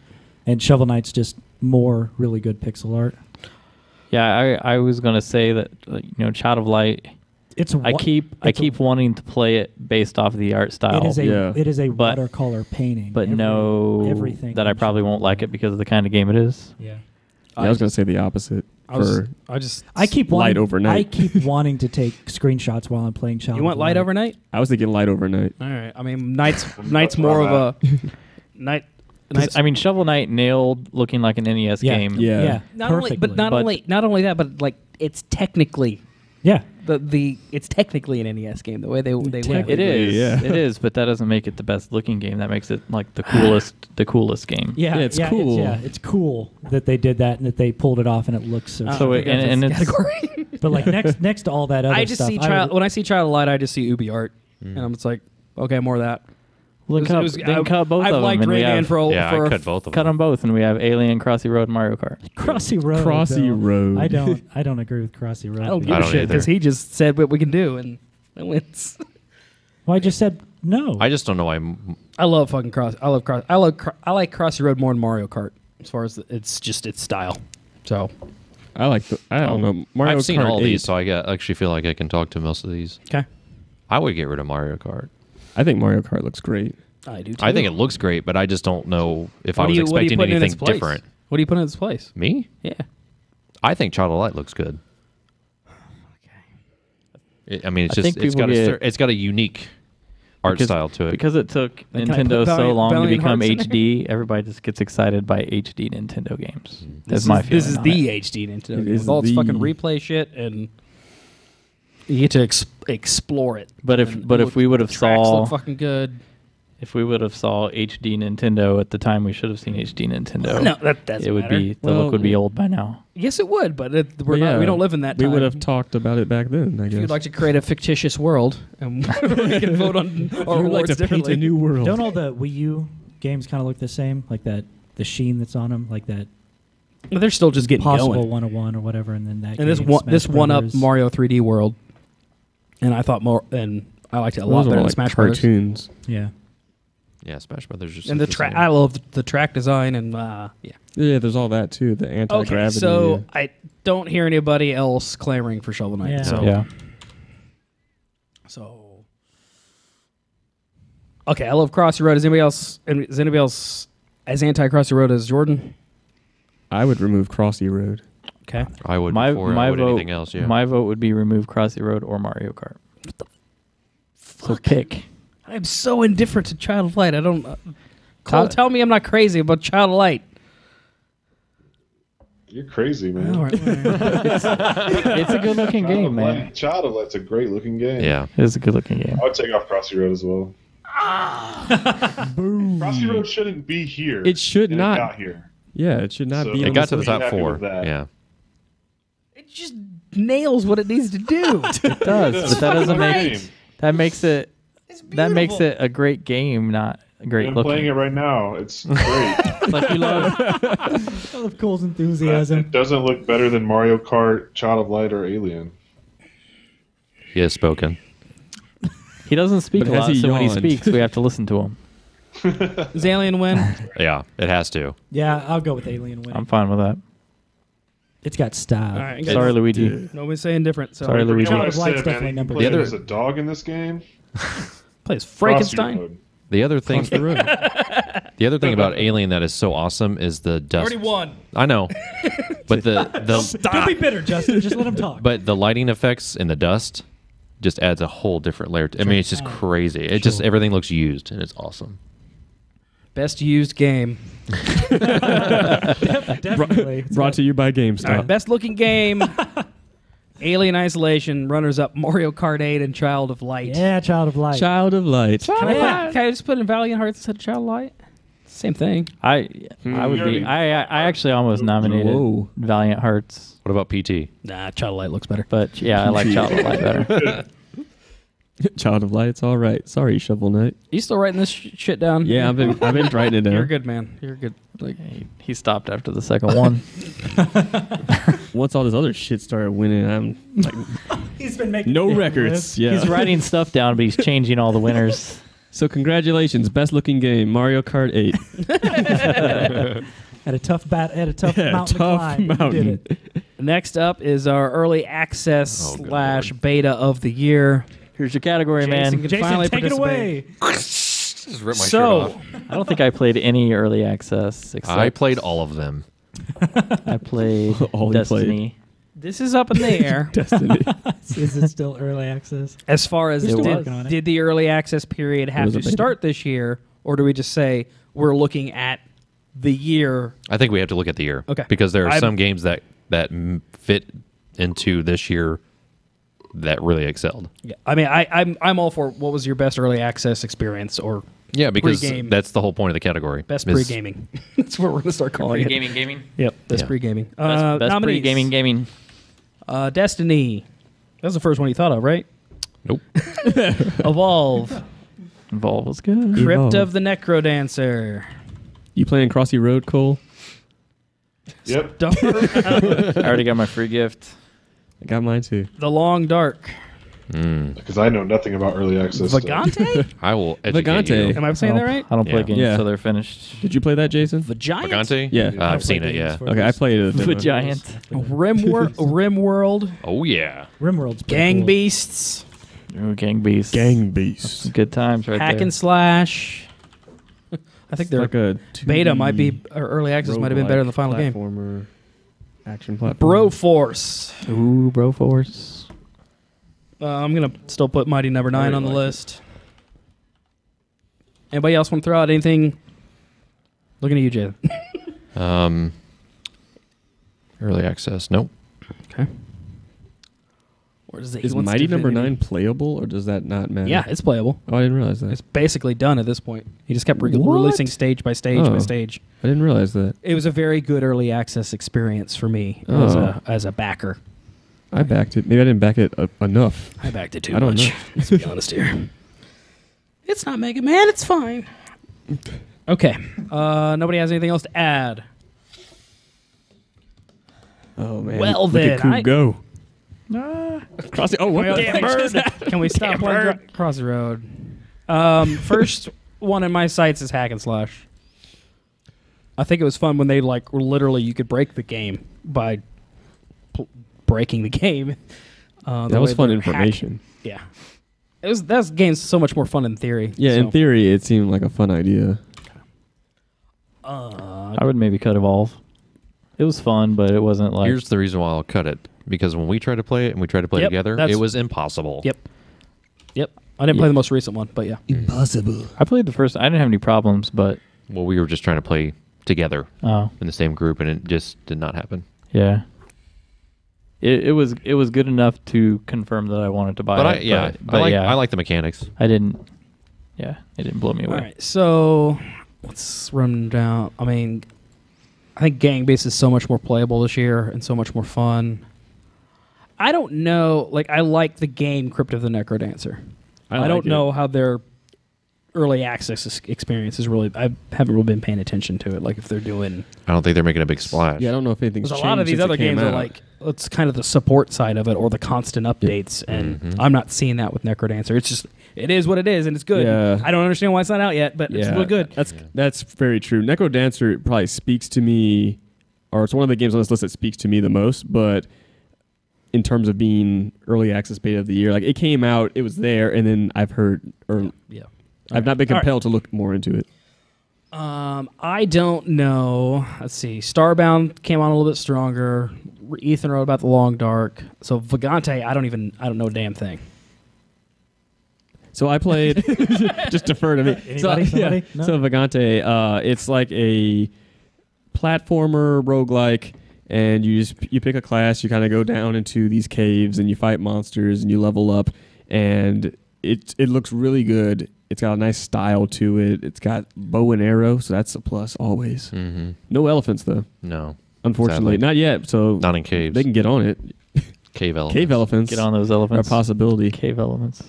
[SPEAKER 6] and Shovel Knight's just more really good pixel art.
[SPEAKER 4] Yeah, I, I was gonna say that you know Child of Light.
[SPEAKER 6] It's
[SPEAKER 4] I
[SPEAKER 6] wa-
[SPEAKER 4] keep I
[SPEAKER 6] it's a-
[SPEAKER 4] keep wanting to play it based off of the art style.
[SPEAKER 6] It is a
[SPEAKER 2] Yeah.
[SPEAKER 6] it is a
[SPEAKER 4] But-
[SPEAKER 6] watercolor painting,
[SPEAKER 4] but
[SPEAKER 6] Every-
[SPEAKER 4] no
[SPEAKER 6] everything
[SPEAKER 4] that I probably won't like it because of the kind of game it is.
[SPEAKER 6] Yeah,
[SPEAKER 2] Yeah, I was gonna say the opposite.
[SPEAKER 1] I was.
[SPEAKER 2] for
[SPEAKER 1] I just.
[SPEAKER 6] I keep
[SPEAKER 2] Light
[SPEAKER 6] wanting,
[SPEAKER 2] overnight.
[SPEAKER 6] I keep wanting to take screenshots while I'm playing Child.
[SPEAKER 1] You want light overnight?
[SPEAKER 2] I was thinking light overnight.
[SPEAKER 1] All right. I mean, night's
[SPEAKER 5] night's
[SPEAKER 1] more of a night. Knight's,
[SPEAKER 4] I mean, Shovel Knight nailed looking like an NES
[SPEAKER 6] Yeah.
[SPEAKER 4] game.
[SPEAKER 2] Yeah.
[SPEAKER 6] Yeah,
[SPEAKER 1] not only, but not
[SPEAKER 4] But-
[SPEAKER 1] only not only that, but like it's technically
[SPEAKER 6] yeah.
[SPEAKER 1] the the it's technically an NES game. The way they they went.
[SPEAKER 4] It is.
[SPEAKER 2] Yeah.
[SPEAKER 4] It is, but that doesn't make it the best looking game. That makes it like the coolest the coolest game.
[SPEAKER 6] Yeah,
[SPEAKER 2] Yeah, it's
[SPEAKER 6] yeah,
[SPEAKER 2] cool.
[SPEAKER 6] yeah, it's cool that they did that and that they pulled it off and it looks so.
[SPEAKER 1] I don't
[SPEAKER 4] So it- and- and it's-
[SPEAKER 1] category.
[SPEAKER 6] but like next next to all that other
[SPEAKER 1] I just
[SPEAKER 6] stuff,
[SPEAKER 1] see
[SPEAKER 6] I
[SPEAKER 1] child
[SPEAKER 6] would-
[SPEAKER 1] when I see Child of Light, I just see UbiArt, mm. and I'm just like, okay, more of that.
[SPEAKER 4] Well, then,
[SPEAKER 1] It
[SPEAKER 4] cut,
[SPEAKER 1] was- it was-
[SPEAKER 4] then
[SPEAKER 1] I-
[SPEAKER 4] cut both
[SPEAKER 1] I've
[SPEAKER 4] of them.
[SPEAKER 1] liked
[SPEAKER 4] and we
[SPEAKER 1] Rayman
[SPEAKER 4] have,
[SPEAKER 1] for,
[SPEAKER 3] Yeah,
[SPEAKER 1] for
[SPEAKER 3] I cut both of them.
[SPEAKER 4] cut
[SPEAKER 3] them.
[SPEAKER 4] them both, and we have Alien, Crossy Road, Mario Kart.
[SPEAKER 6] Crossy Road.
[SPEAKER 2] Crossy
[SPEAKER 6] though.
[SPEAKER 2] Road.
[SPEAKER 6] I don't. I don't agree with Crossy Road.
[SPEAKER 1] I don't give
[SPEAKER 3] I
[SPEAKER 1] a
[SPEAKER 3] don't
[SPEAKER 1] shit because he just said what we can do, and it wins.
[SPEAKER 6] Well, I just said no.
[SPEAKER 3] I just don't know why. m-
[SPEAKER 1] I love fucking cross. I love cross. I love. Cro- I like Crossy Road more than Mario Kart as far as the, it's just its style. So
[SPEAKER 2] I like. The, I don't know. Mario
[SPEAKER 3] I've seen
[SPEAKER 2] Kart
[SPEAKER 3] all
[SPEAKER 2] 8,
[SPEAKER 3] these, so I got, actually feel like I can talk to most of these.
[SPEAKER 1] okay,
[SPEAKER 3] I would get rid of Mario Kart.
[SPEAKER 2] I think Mario Kart looks great.
[SPEAKER 1] I do. Too.
[SPEAKER 3] I think it looks great, but I just don't know if
[SPEAKER 1] What
[SPEAKER 3] I was
[SPEAKER 1] you- what are you
[SPEAKER 3] expecting
[SPEAKER 1] putting in its
[SPEAKER 3] anything different.
[SPEAKER 1] What do you put in its place?
[SPEAKER 3] Me?
[SPEAKER 1] Yeah.
[SPEAKER 3] I think Child of Light looks good. It- I mean, it's
[SPEAKER 4] I
[SPEAKER 3] just
[SPEAKER 4] think
[SPEAKER 3] it's
[SPEAKER 4] people
[SPEAKER 3] got a
[SPEAKER 4] get-
[SPEAKER 3] cer- it's got a unique art
[SPEAKER 4] Because-
[SPEAKER 3] style to it.
[SPEAKER 4] Because it took
[SPEAKER 1] Then
[SPEAKER 4] Nintendo so
[SPEAKER 1] Valiant-
[SPEAKER 4] long to become
[SPEAKER 1] Hearts
[SPEAKER 4] HD, everybody just gets excited by HD Nintendo games. Mm-hmm. That's
[SPEAKER 1] This
[SPEAKER 4] my
[SPEAKER 1] is,
[SPEAKER 4] feeling.
[SPEAKER 1] This is the
[SPEAKER 4] it.
[SPEAKER 1] HD Nintendo.
[SPEAKER 2] It
[SPEAKER 1] game with all its fucking replay shit, and you get to ex- explore it.
[SPEAKER 4] But if but if we would have saw
[SPEAKER 1] look fucking good.
[SPEAKER 4] if we would have saw HD Nintendo at the time, we should have seen HD Nintendo.
[SPEAKER 1] No, that doesn't
[SPEAKER 4] it would
[SPEAKER 1] matter.
[SPEAKER 4] be the
[SPEAKER 2] Well,
[SPEAKER 4] look would be old by now.
[SPEAKER 1] Yes, it would, but it, we're
[SPEAKER 2] Well,
[SPEAKER 1] not. We don't live in that time.
[SPEAKER 2] We
[SPEAKER 1] time.
[SPEAKER 2] would have talked about it back then. I
[SPEAKER 1] If
[SPEAKER 2] guess.
[SPEAKER 1] you'd like to create a fictitious world, and we can vote on
[SPEAKER 2] If
[SPEAKER 1] our
[SPEAKER 2] you would like
[SPEAKER 1] awards
[SPEAKER 2] to paint
[SPEAKER 1] differently.
[SPEAKER 2] a new world.
[SPEAKER 6] Don't all the Wii U games kind of look the same? Like that, the sheen that's on them, like that
[SPEAKER 1] But they're still just getting
[SPEAKER 6] possible
[SPEAKER 1] going.
[SPEAKER 6] 101 or whatever, and then that.
[SPEAKER 1] And this
[SPEAKER 6] game,
[SPEAKER 1] one,
[SPEAKER 6] Smash
[SPEAKER 1] this one up
[SPEAKER 6] Brothers.
[SPEAKER 1] Mario 3D World, and I thought more, and I liked it a
[SPEAKER 2] Those
[SPEAKER 1] lot
[SPEAKER 2] are
[SPEAKER 1] better than
[SPEAKER 2] like
[SPEAKER 1] Smash Brothers.
[SPEAKER 2] cartoons.
[SPEAKER 6] Yeah.
[SPEAKER 3] yeah, Smash Brothers. Just
[SPEAKER 1] And the track. I love the track design, and uh, yeah.
[SPEAKER 2] Yeah, there's all that too. The anti gravity.
[SPEAKER 1] Okay,
[SPEAKER 2] gravity.
[SPEAKER 1] so I don't hear anybody else clamoring for Shovel Knight.
[SPEAKER 6] Yeah.
[SPEAKER 1] So,
[SPEAKER 4] Yeah.
[SPEAKER 1] so okay, I love Crossy Road. Is anybody else? Is anybody else as anti Crossy Road as Jordan?
[SPEAKER 2] I would remove Crossy Road.
[SPEAKER 1] Okay,
[SPEAKER 3] I would
[SPEAKER 4] my
[SPEAKER 3] before
[SPEAKER 4] my
[SPEAKER 3] I would
[SPEAKER 4] vote
[SPEAKER 3] anything else. Yeah.
[SPEAKER 4] my vote would be remove Crossy Road or Mario Kart. What the fuck? So pick.
[SPEAKER 1] I'm so indifferent to Child of Light. I don't. Uh, Cole,
[SPEAKER 4] Child-
[SPEAKER 1] tell me I'm not crazy about Child of Light.
[SPEAKER 5] You're crazy, man.
[SPEAKER 1] All right, all right.
[SPEAKER 4] It's a good looking
[SPEAKER 5] Child
[SPEAKER 4] game,
[SPEAKER 5] of
[SPEAKER 4] man.
[SPEAKER 5] Light- Child of Light's a great looking game.
[SPEAKER 3] yeah.
[SPEAKER 4] It is a good looking game.
[SPEAKER 5] I would take off Crossy Road as well. Boom. Crossy Road shouldn't be here.
[SPEAKER 2] It should not.
[SPEAKER 5] It got here.
[SPEAKER 2] Yeah, it should not
[SPEAKER 5] So-
[SPEAKER 2] be.
[SPEAKER 3] It got to the top four.
[SPEAKER 5] that.
[SPEAKER 3] Yeah.
[SPEAKER 1] It just nails what it needs to do.
[SPEAKER 4] It does, but that doesn't
[SPEAKER 1] Right.
[SPEAKER 4] make that makes it
[SPEAKER 1] It's
[SPEAKER 4] that makes
[SPEAKER 1] beautiful.
[SPEAKER 4] it a great game, not a great
[SPEAKER 5] I'm
[SPEAKER 4] looking.
[SPEAKER 5] playing it right now. It's great.
[SPEAKER 4] like you love
[SPEAKER 6] I love Cole's
[SPEAKER 5] But
[SPEAKER 6] enthusiasm.
[SPEAKER 5] it doesn't look better than Mario Kart, Child of Light, or Alien.
[SPEAKER 3] He has spoken.
[SPEAKER 4] he doesn't speak
[SPEAKER 2] But
[SPEAKER 4] a
[SPEAKER 2] has
[SPEAKER 4] lot,
[SPEAKER 2] he
[SPEAKER 4] so when he
[SPEAKER 2] yawned?
[SPEAKER 4] speaks, we have to listen to him.
[SPEAKER 1] Does Alien win?
[SPEAKER 3] Yeah, it has to.
[SPEAKER 6] Yeah, I'll go with Alien win.
[SPEAKER 4] I'm fine with that.
[SPEAKER 6] It's got style.
[SPEAKER 1] All right,
[SPEAKER 4] Sorry, Luigi.
[SPEAKER 1] Nobody's saying different. So
[SPEAKER 4] Sorry, Luigi.
[SPEAKER 6] Child
[SPEAKER 5] I
[SPEAKER 6] Light's
[SPEAKER 5] said, man,
[SPEAKER 6] definitely number
[SPEAKER 3] The other-
[SPEAKER 5] as a dog in this game.
[SPEAKER 1] plays Frankenstein.
[SPEAKER 3] The other thing,
[SPEAKER 2] the road.
[SPEAKER 3] the other thing about Alien that is so awesome is the dust.
[SPEAKER 1] Already won.
[SPEAKER 3] I know, but the the Stop.
[SPEAKER 6] Don't be bitter, Justin. Just let him talk.
[SPEAKER 3] but the lighting effects in the dust just adds a whole different layer. To, I mean, it's just crazy. It just everything looks used and it's awesome.
[SPEAKER 1] Best used game.
[SPEAKER 6] Definitely. It's
[SPEAKER 2] Brought to you by
[SPEAKER 1] All
[SPEAKER 2] GameStop.
[SPEAKER 1] right, best looking game. Alien Isolation. Runners up Mario Kart 8 and Child of Light.
[SPEAKER 6] Yeah, Child of Light.
[SPEAKER 2] Child of Light.
[SPEAKER 1] Can I,
[SPEAKER 6] Yeah.
[SPEAKER 1] put, can I just put in Valiant Hearts instead of Child of Light? Same thing.
[SPEAKER 4] I hmm. I would be. I I I actually almost nominated
[SPEAKER 2] Whoa.
[SPEAKER 4] Valiant Hearts,
[SPEAKER 3] What about PT?
[SPEAKER 1] Nah, Child of Light looks better.
[SPEAKER 4] but yeah, I like Child of Light better.
[SPEAKER 2] Child of Light. It's all right. Sorry, Shovel Knight.
[SPEAKER 1] You still writing this sh- shit down?
[SPEAKER 2] Yeah, I've been I've been writing it down.
[SPEAKER 1] You're good, man. You're good. Like,
[SPEAKER 4] He, he stopped after the second one.
[SPEAKER 2] Once all this other shit started winning, I'm like,
[SPEAKER 6] He's been making
[SPEAKER 2] no records.
[SPEAKER 6] lists.
[SPEAKER 2] Yeah.
[SPEAKER 4] He's writing stuff down, but he's changing all the winners.
[SPEAKER 2] So congratulations, best looking game, Mario Kart 8.
[SPEAKER 6] At a tough bat. at a tough
[SPEAKER 2] Yeah,
[SPEAKER 6] mountain
[SPEAKER 2] tough
[SPEAKER 6] climb. You
[SPEAKER 2] mountain.
[SPEAKER 6] Did it.
[SPEAKER 1] next up is our early access
[SPEAKER 3] Oh, good
[SPEAKER 1] slash
[SPEAKER 3] lord.
[SPEAKER 1] beta of the year.
[SPEAKER 4] Here's your category,
[SPEAKER 1] Jason
[SPEAKER 4] man.
[SPEAKER 1] can
[SPEAKER 6] Jason,
[SPEAKER 1] finally
[SPEAKER 6] take it away.
[SPEAKER 3] Just rip
[SPEAKER 1] So,
[SPEAKER 4] I don't think I played any early access. Except
[SPEAKER 3] I played all of them.
[SPEAKER 4] I played
[SPEAKER 2] All he
[SPEAKER 4] Destiny.
[SPEAKER 1] this is up in the air
[SPEAKER 2] Destiny.
[SPEAKER 6] Is it still early access?
[SPEAKER 1] as far as
[SPEAKER 6] We're
[SPEAKER 1] did,
[SPEAKER 6] working
[SPEAKER 1] did the early access period have to start this year, or do we just say we're looking at the year?
[SPEAKER 3] I think we have to look at the year.
[SPEAKER 1] Okay.
[SPEAKER 3] Because there are
[SPEAKER 1] I'm-
[SPEAKER 3] some games that that fit into this year that really excelled.
[SPEAKER 1] Yeah, I mean, I, I'm I'm all for what was your best early access experience or
[SPEAKER 3] Yeah, because
[SPEAKER 1] Pre-game.
[SPEAKER 3] that's the whole point of the category.
[SPEAKER 1] best pre gaming. That's what we're gonna start calling it.
[SPEAKER 4] Pre gaming, gaming.
[SPEAKER 1] Yep, best
[SPEAKER 3] Yeah.
[SPEAKER 1] pre gaming.
[SPEAKER 4] Best,
[SPEAKER 1] Uh,
[SPEAKER 4] best
[SPEAKER 1] nominees.
[SPEAKER 4] gaming, gaming.
[SPEAKER 1] Uh, Destiny. That was the first one you thought of, right?
[SPEAKER 3] Nope.
[SPEAKER 1] Evolve.
[SPEAKER 4] Evolve was good.
[SPEAKER 1] Crypt
[SPEAKER 2] Evolve.
[SPEAKER 1] of the Necro Dancer.
[SPEAKER 2] You playing Crossy Road, Cole?
[SPEAKER 5] Yep.
[SPEAKER 1] Dark,
[SPEAKER 4] I already got my free gift.
[SPEAKER 2] I got mine too.
[SPEAKER 1] the Long Dark.
[SPEAKER 3] Mm.
[SPEAKER 5] Because I know nothing about early access. stuff.
[SPEAKER 1] Vagante?
[SPEAKER 3] I will educate
[SPEAKER 2] Vagante.
[SPEAKER 3] you.
[SPEAKER 1] Am I saying that right?
[SPEAKER 4] I don't play
[SPEAKER 3] Yeah.
[SPEAKER 4] games
[SPEAKER 2] Yeah.
[SPEAKER 4] till they're finished.
[SPEAKER 2] Did you play that, Jason?
[SPEAKER 1] Vagiant?
[SPEAKER 3] Vagante?
[SPEAKER 2] Yeah.
[SPEAKER 3] Uh,
[SPEAKER 6] I've
[SPEAKER 3] I've seen it, yeah.
[SPEAKER 6] games for
[SPEAKER 2] Okay, I played it.
[SPEAKER 4] The giant.
[SPEAKER 1] Rimwor- Rimworld.
[SPEAKER 3] Oh, yeah.
[SPEAKER 6] Rimworld's pretty
[SPEAKER 1] Gang
[SPEAKER 6] cool.
[SPEAKER 1] Beasts.
[SPEAKER 4] Ooh, Gang Beasts.
[SPEAKER 2] Gang Beasts.
[SPEAKER 4] Good times right
[SPEAKER 1] Hack
[SPEAKER 4] there.
[SPEAKER 1] and Slash. I think their
[SPEAKER 2] like a
[SPEAKER 1] beta
[SPEAKER 2] 2D
[SPEAKER 1] might be, or early access might have been better than the final game.
[SPEAKER 2] platformer, Action platform.
[SPEAKER 1] Bro Force.
[SPEAKER 4] Ooh, Broforce.
[SPEAKER 1] Uh, I'm gonna still put Mighty Number Nine
[SPEAKER 2] really
[SPEAKER 1] on the
[SPEAKER 2] like it.
[SPEAKER 1] list. Anybody else want to throw out anything? Looking at you, Jay.
[SPEAKER 3] Um, early access. Nope.
[SPEAKER 1] okay. Or does it,
[SPEAKER 2] Is
[SPEAKER 1] wants
[SPEAKER 2] Mighty Number Nine playable, or does that not matter?
[SPEAKER 1] Yeah, it's playable.
[SPEAKER 2] Oh, I didn't realize that.
[SPEAKER 1] It's basically done at this point. He just kept re- releasing stage by stage by
[SPEAKER 2] Oh.
[SPEAKER 1] stage.
[SPEAKER 2] I didn't realize that.
[SPEAKER 1] It was a very good early access experience for me as
[SPEAKER 2] Oh.
[SPEAKER 1] a as a backer.
[SPEAKER 2] I backed it. Maybe I didn't back it uh, enough.
[SPEAKER 1] I backed it too
[SPEAKER 2] I don't
[SPEAKER 1] much.
[SPEAKER 2] know.
[SPEAKER 1] Let's be honest here. It's not Mega Man. It's fine. Okay. Uh, nobody has anything else to add.
[SPEAKER 2] Oh man.
[SPEAKER 1] Well,
[SPEAKER 2] Look
[SPEAKER 1] then,
[SPEAKER 2] at Coop
[SPEAKER 1] I-
[SPEAKER 2] go. Cross the, oh, what the
[SPEAKER 1] damn bird. Can we stop playing Dro- Cross the Road? Um, first one in my sights is Hack and Slash. I think it was fun when they like were literally you could break the game by pl- breaking the game. Uh, the
[SPEAKER 2] That was
[SPEAKER 1] way
[SPEAKER 2] fun
[SPEAKER 1] they're hack-
[SPEAKER 2] information.
[SPEAKER 1] Yeah, it was. That game's so much more fun in theory.
[SPEAKER 2] Yeah,
[SPEAKER 1] so,
[SPEAKER 2] in theory, it seemed like a fun idea.
[SPEAKER 1] Uh,
[SPEAKER 4] I would maybe cut Evolve. It was fun, but it wasn't like
[SPEAKER 3] Here's the reason why I'll cut it because when we tried to play it and we tried to play
[SPEAKER 1] Yep,
[SPEAKER 3] together, it was impossible.
[SPEAKER 1] Yep. Yep. I didn't play the most recent one, but yeah. Impossible.
[SPEAKER 4] I played the first. I didn't have any problems, but
[SPEAKER 3] Well, we were just trying to play together
[SPEAKER 4] oh
[SPEAKER 3] in the same group, and it just did not happen.
[SPEAKER 4] yeah. It, it was it was good enough to confirm that I wanted to buy
[SPEAKER 3] But I,
[SPEAKER 4] it.
[SPEAKER 3] yeah,
[SPEAKER 4] but,
[SPEAKER 3] I like
[SPEAKER 4] yeah,
[SPEAKER 3] I like the mechanics.
[SPEAKER 4] I didn't. Yeah, it didn't blow me away.
[SPEAKER 1] All right, so let's run down. I mean, I think Gang Beasts is so much more playable this year and so much more fun. I don't know. Like, I like the game Crypt of the Necrodancer. I,
[SPEAKER 2] like
[SPEAKER 1] don't
[SPEAKER 2] it.
[SPEAKER 1] know how their early access experience is really. I haven't really been paying attention to it. Like, if they're doing.
[SPEAKER 3] I don't think they're making a big splash.
[SPEAKER 2] Yeah, I don't know if anything's
[SPEAKER 1] Because a lot of these other
[SPEAKER 2] came
[SPEAKER 1] games are like it's kind of the support side of it or the constant updates, and
[SPEAKER 3] Mhm.
[SPEAKER 1] I'm not seeing that with Necrodancer. It's just it is what it is, and it's good.
[SPEAKER 2] Yeah.
[SPEAKER 1] I don't understand why it's not out yet, but yeah. it's really good.
[SPEAKER 2] That's that's very true. Necro Dancer probably speaks to me, or it's one of the games on this list that speaks to me the most. But in terms of being early access beta of the year, like it came out, it was there, and then I've heard, or
[SPEAKER 1] Yeah.
[SPEAKER 2] I've not been
[SPEAKER 1] All right.
[SPEAKER 2] compelled to look more into it.
[SPEAKER 1] Um, I don't know. Let's see. Starbound came on a little bit stronger. Ethan wrote about the Long Dark. So Vagante, I don't even. I don't know a damn thing.
[SPEAKER 2] So I played. just defer to me. So,
[SPEAKER 6] Anybody? Somebody?
[SPEAKER 2] yeah.
[SPEAKER 6] No?
[SPEAKER 2] so Vagante, uh, it's like a platformer roguelike and you just you pick a class, you kind of go down into these caves and you fight monsters and you level up and it it looks really good. It's got a nice style to it. It's got bow and arrow, so that's a plus always.
[SPEAKER 3] hmm
[SPEAKER 2] No elephants though,
[SPEAKER 3] No,
[SPEAKER 2] unfortunately,
[SPEAKER 3] Sadly.
[SPEAKER 2] not yet. So
[SPEAKER 3] not in caves.
[SPEAKER 2] they can get on it.
[SPEAKER 3] cave elements.
[SPEAKER 2] Cave elephants
[SPEAKER 4] Get on those
[SPEAKER 2] are a possibility.
[SPEAKER 4] Cave elements.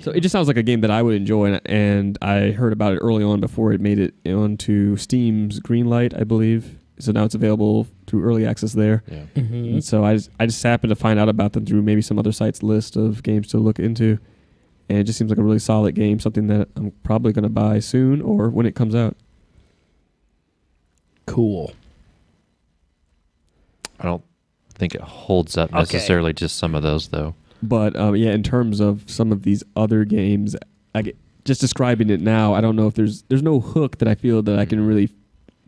[SPEAKER 2] So it just sounds like a game that I would enjoy, and, and I heard about it early on before it made it onto Steam's green light, I believe. So now it's available through early access there.
[SPEAKER 3] Yeah.
[SPEAKER 2] And so I just, I just happened to find out about them through maybe some other sites list of games to look into, and it just seems like a really solid game, something that I'm probably going to buy soon or when it comes out.
[SPEAKER 1] Cool.
[SPEAKER 3] I don't think it holds up
[SPEAKER 1] Okay.
[SPEAKER 3] necessarily. Just some of those though.
[SPEAKER 2] But um, yeah, in terms of some of these other games, I get, just describing it now, I don't know if there's there's no hook that I feel that I can really,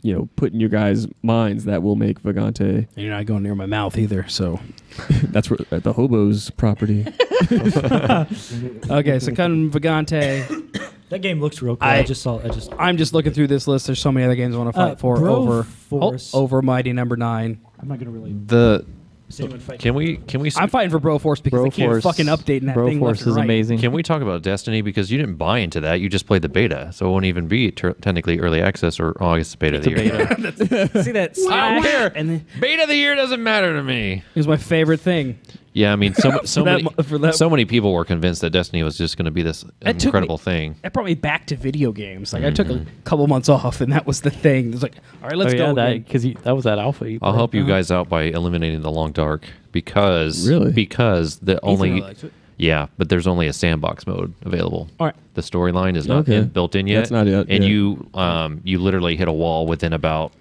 [SPEAKER 2] you know, put in your guys' minds that will make Vagante.
[SPEAKER 1] And You're not going near my mouth either. So
[SPEAKER 2] That's where at the hobos property.
[SPEAKER 1] okay. So come Vagante.
[SPEAKER 6] That game looks real cool. I,
[SPEAKER 1] I-
[SPEAKER 6] just saw. I just.
[SPEAKER 1] I'm just looking through this list. There's so many other games I want to fight
[SPEAKER 6] Uh,
[SPEAKER 1] for over oh, over Mighty Number Nine.
[SPEAKER 6] I'm not gonna really.
[SPEAKER 3] The
[SPEAKER 6] see anyone fight.
[SPEAKER 3] can we can we
[SPEAKER 1] I'm fighting for Broforce because they keep
[SPEAKER 4] Broforce-
[SPEAKER 1] fucking updating that thing left
[SPEAKER 4] Broforce
[SPEAKER 1] and
[SPEAKER 4] is
[SPEAKER 1] right.
[SPEAKER 4] amazing.
[SPEAKER 3] Can we talk about Destiny because you didn't buy into that? You just played the beta, so it won't even be ter- technically early access or oh, I guess it's beta of the year.
[SPEAKER 4] beta.
[SPEAKER 1] See that?
[SPEAKER 3] I don't
[SPEAKER 1] slash?
[SPEAKER 3] care.
[SPEAKER 1] And then
[SPEAKER 3] beta of the year doesn't matter to me.
[SPEAKER 1] it was my favorite thing.
[SPEAKER 3] Yeah, I mean, so so
[SPEAKER 1] that
[SPEAKER 3] many
[SPEAKER 1] that-
[SPEAKER 3] so many people were convinced that Destiny was just going to be this
[SPEAKER 1] It
[SPEAKER 3] incredible
[SPEAKER 1] me-
[SPEAKER 3] thing.
[SPEAKER 1] That brought me back to video games. Like I took a couple months off, and that was the thing. It was like, all right, let's
[SPEAKER 4] oh, yeah,
[SPEAKER 1] go.
[SPEAKER 4] that
[SPEAKER 1] again.
[SPEAKER 4] because that was that alpha.
[SPEAKER 3] I'll
[SPEAKER 4] played.
[SPEAKER 3] help you guys out by eliminating the long dark because
[SPEAKER 2] Really?
[SPEAKER 3] because the
[SPEAKER 1] Ethan
[SPEAKER 3] only
[SPEAKER 1] really likes it.
[SPEAKER 3] yeah, but there's only a sandbox mode available.
[SPEAKER 1] All right.
[SPEAKER 3] The storyline is not
[SPEAKER 2] Okay.
[SPEAKER 3] in, built in yet.
[SPEAKER 2] That's not it,
[SPEAKER 3] And
[SPEAKER 2] yeah.
[SPEAKER 3] you um you literally hit a wall within about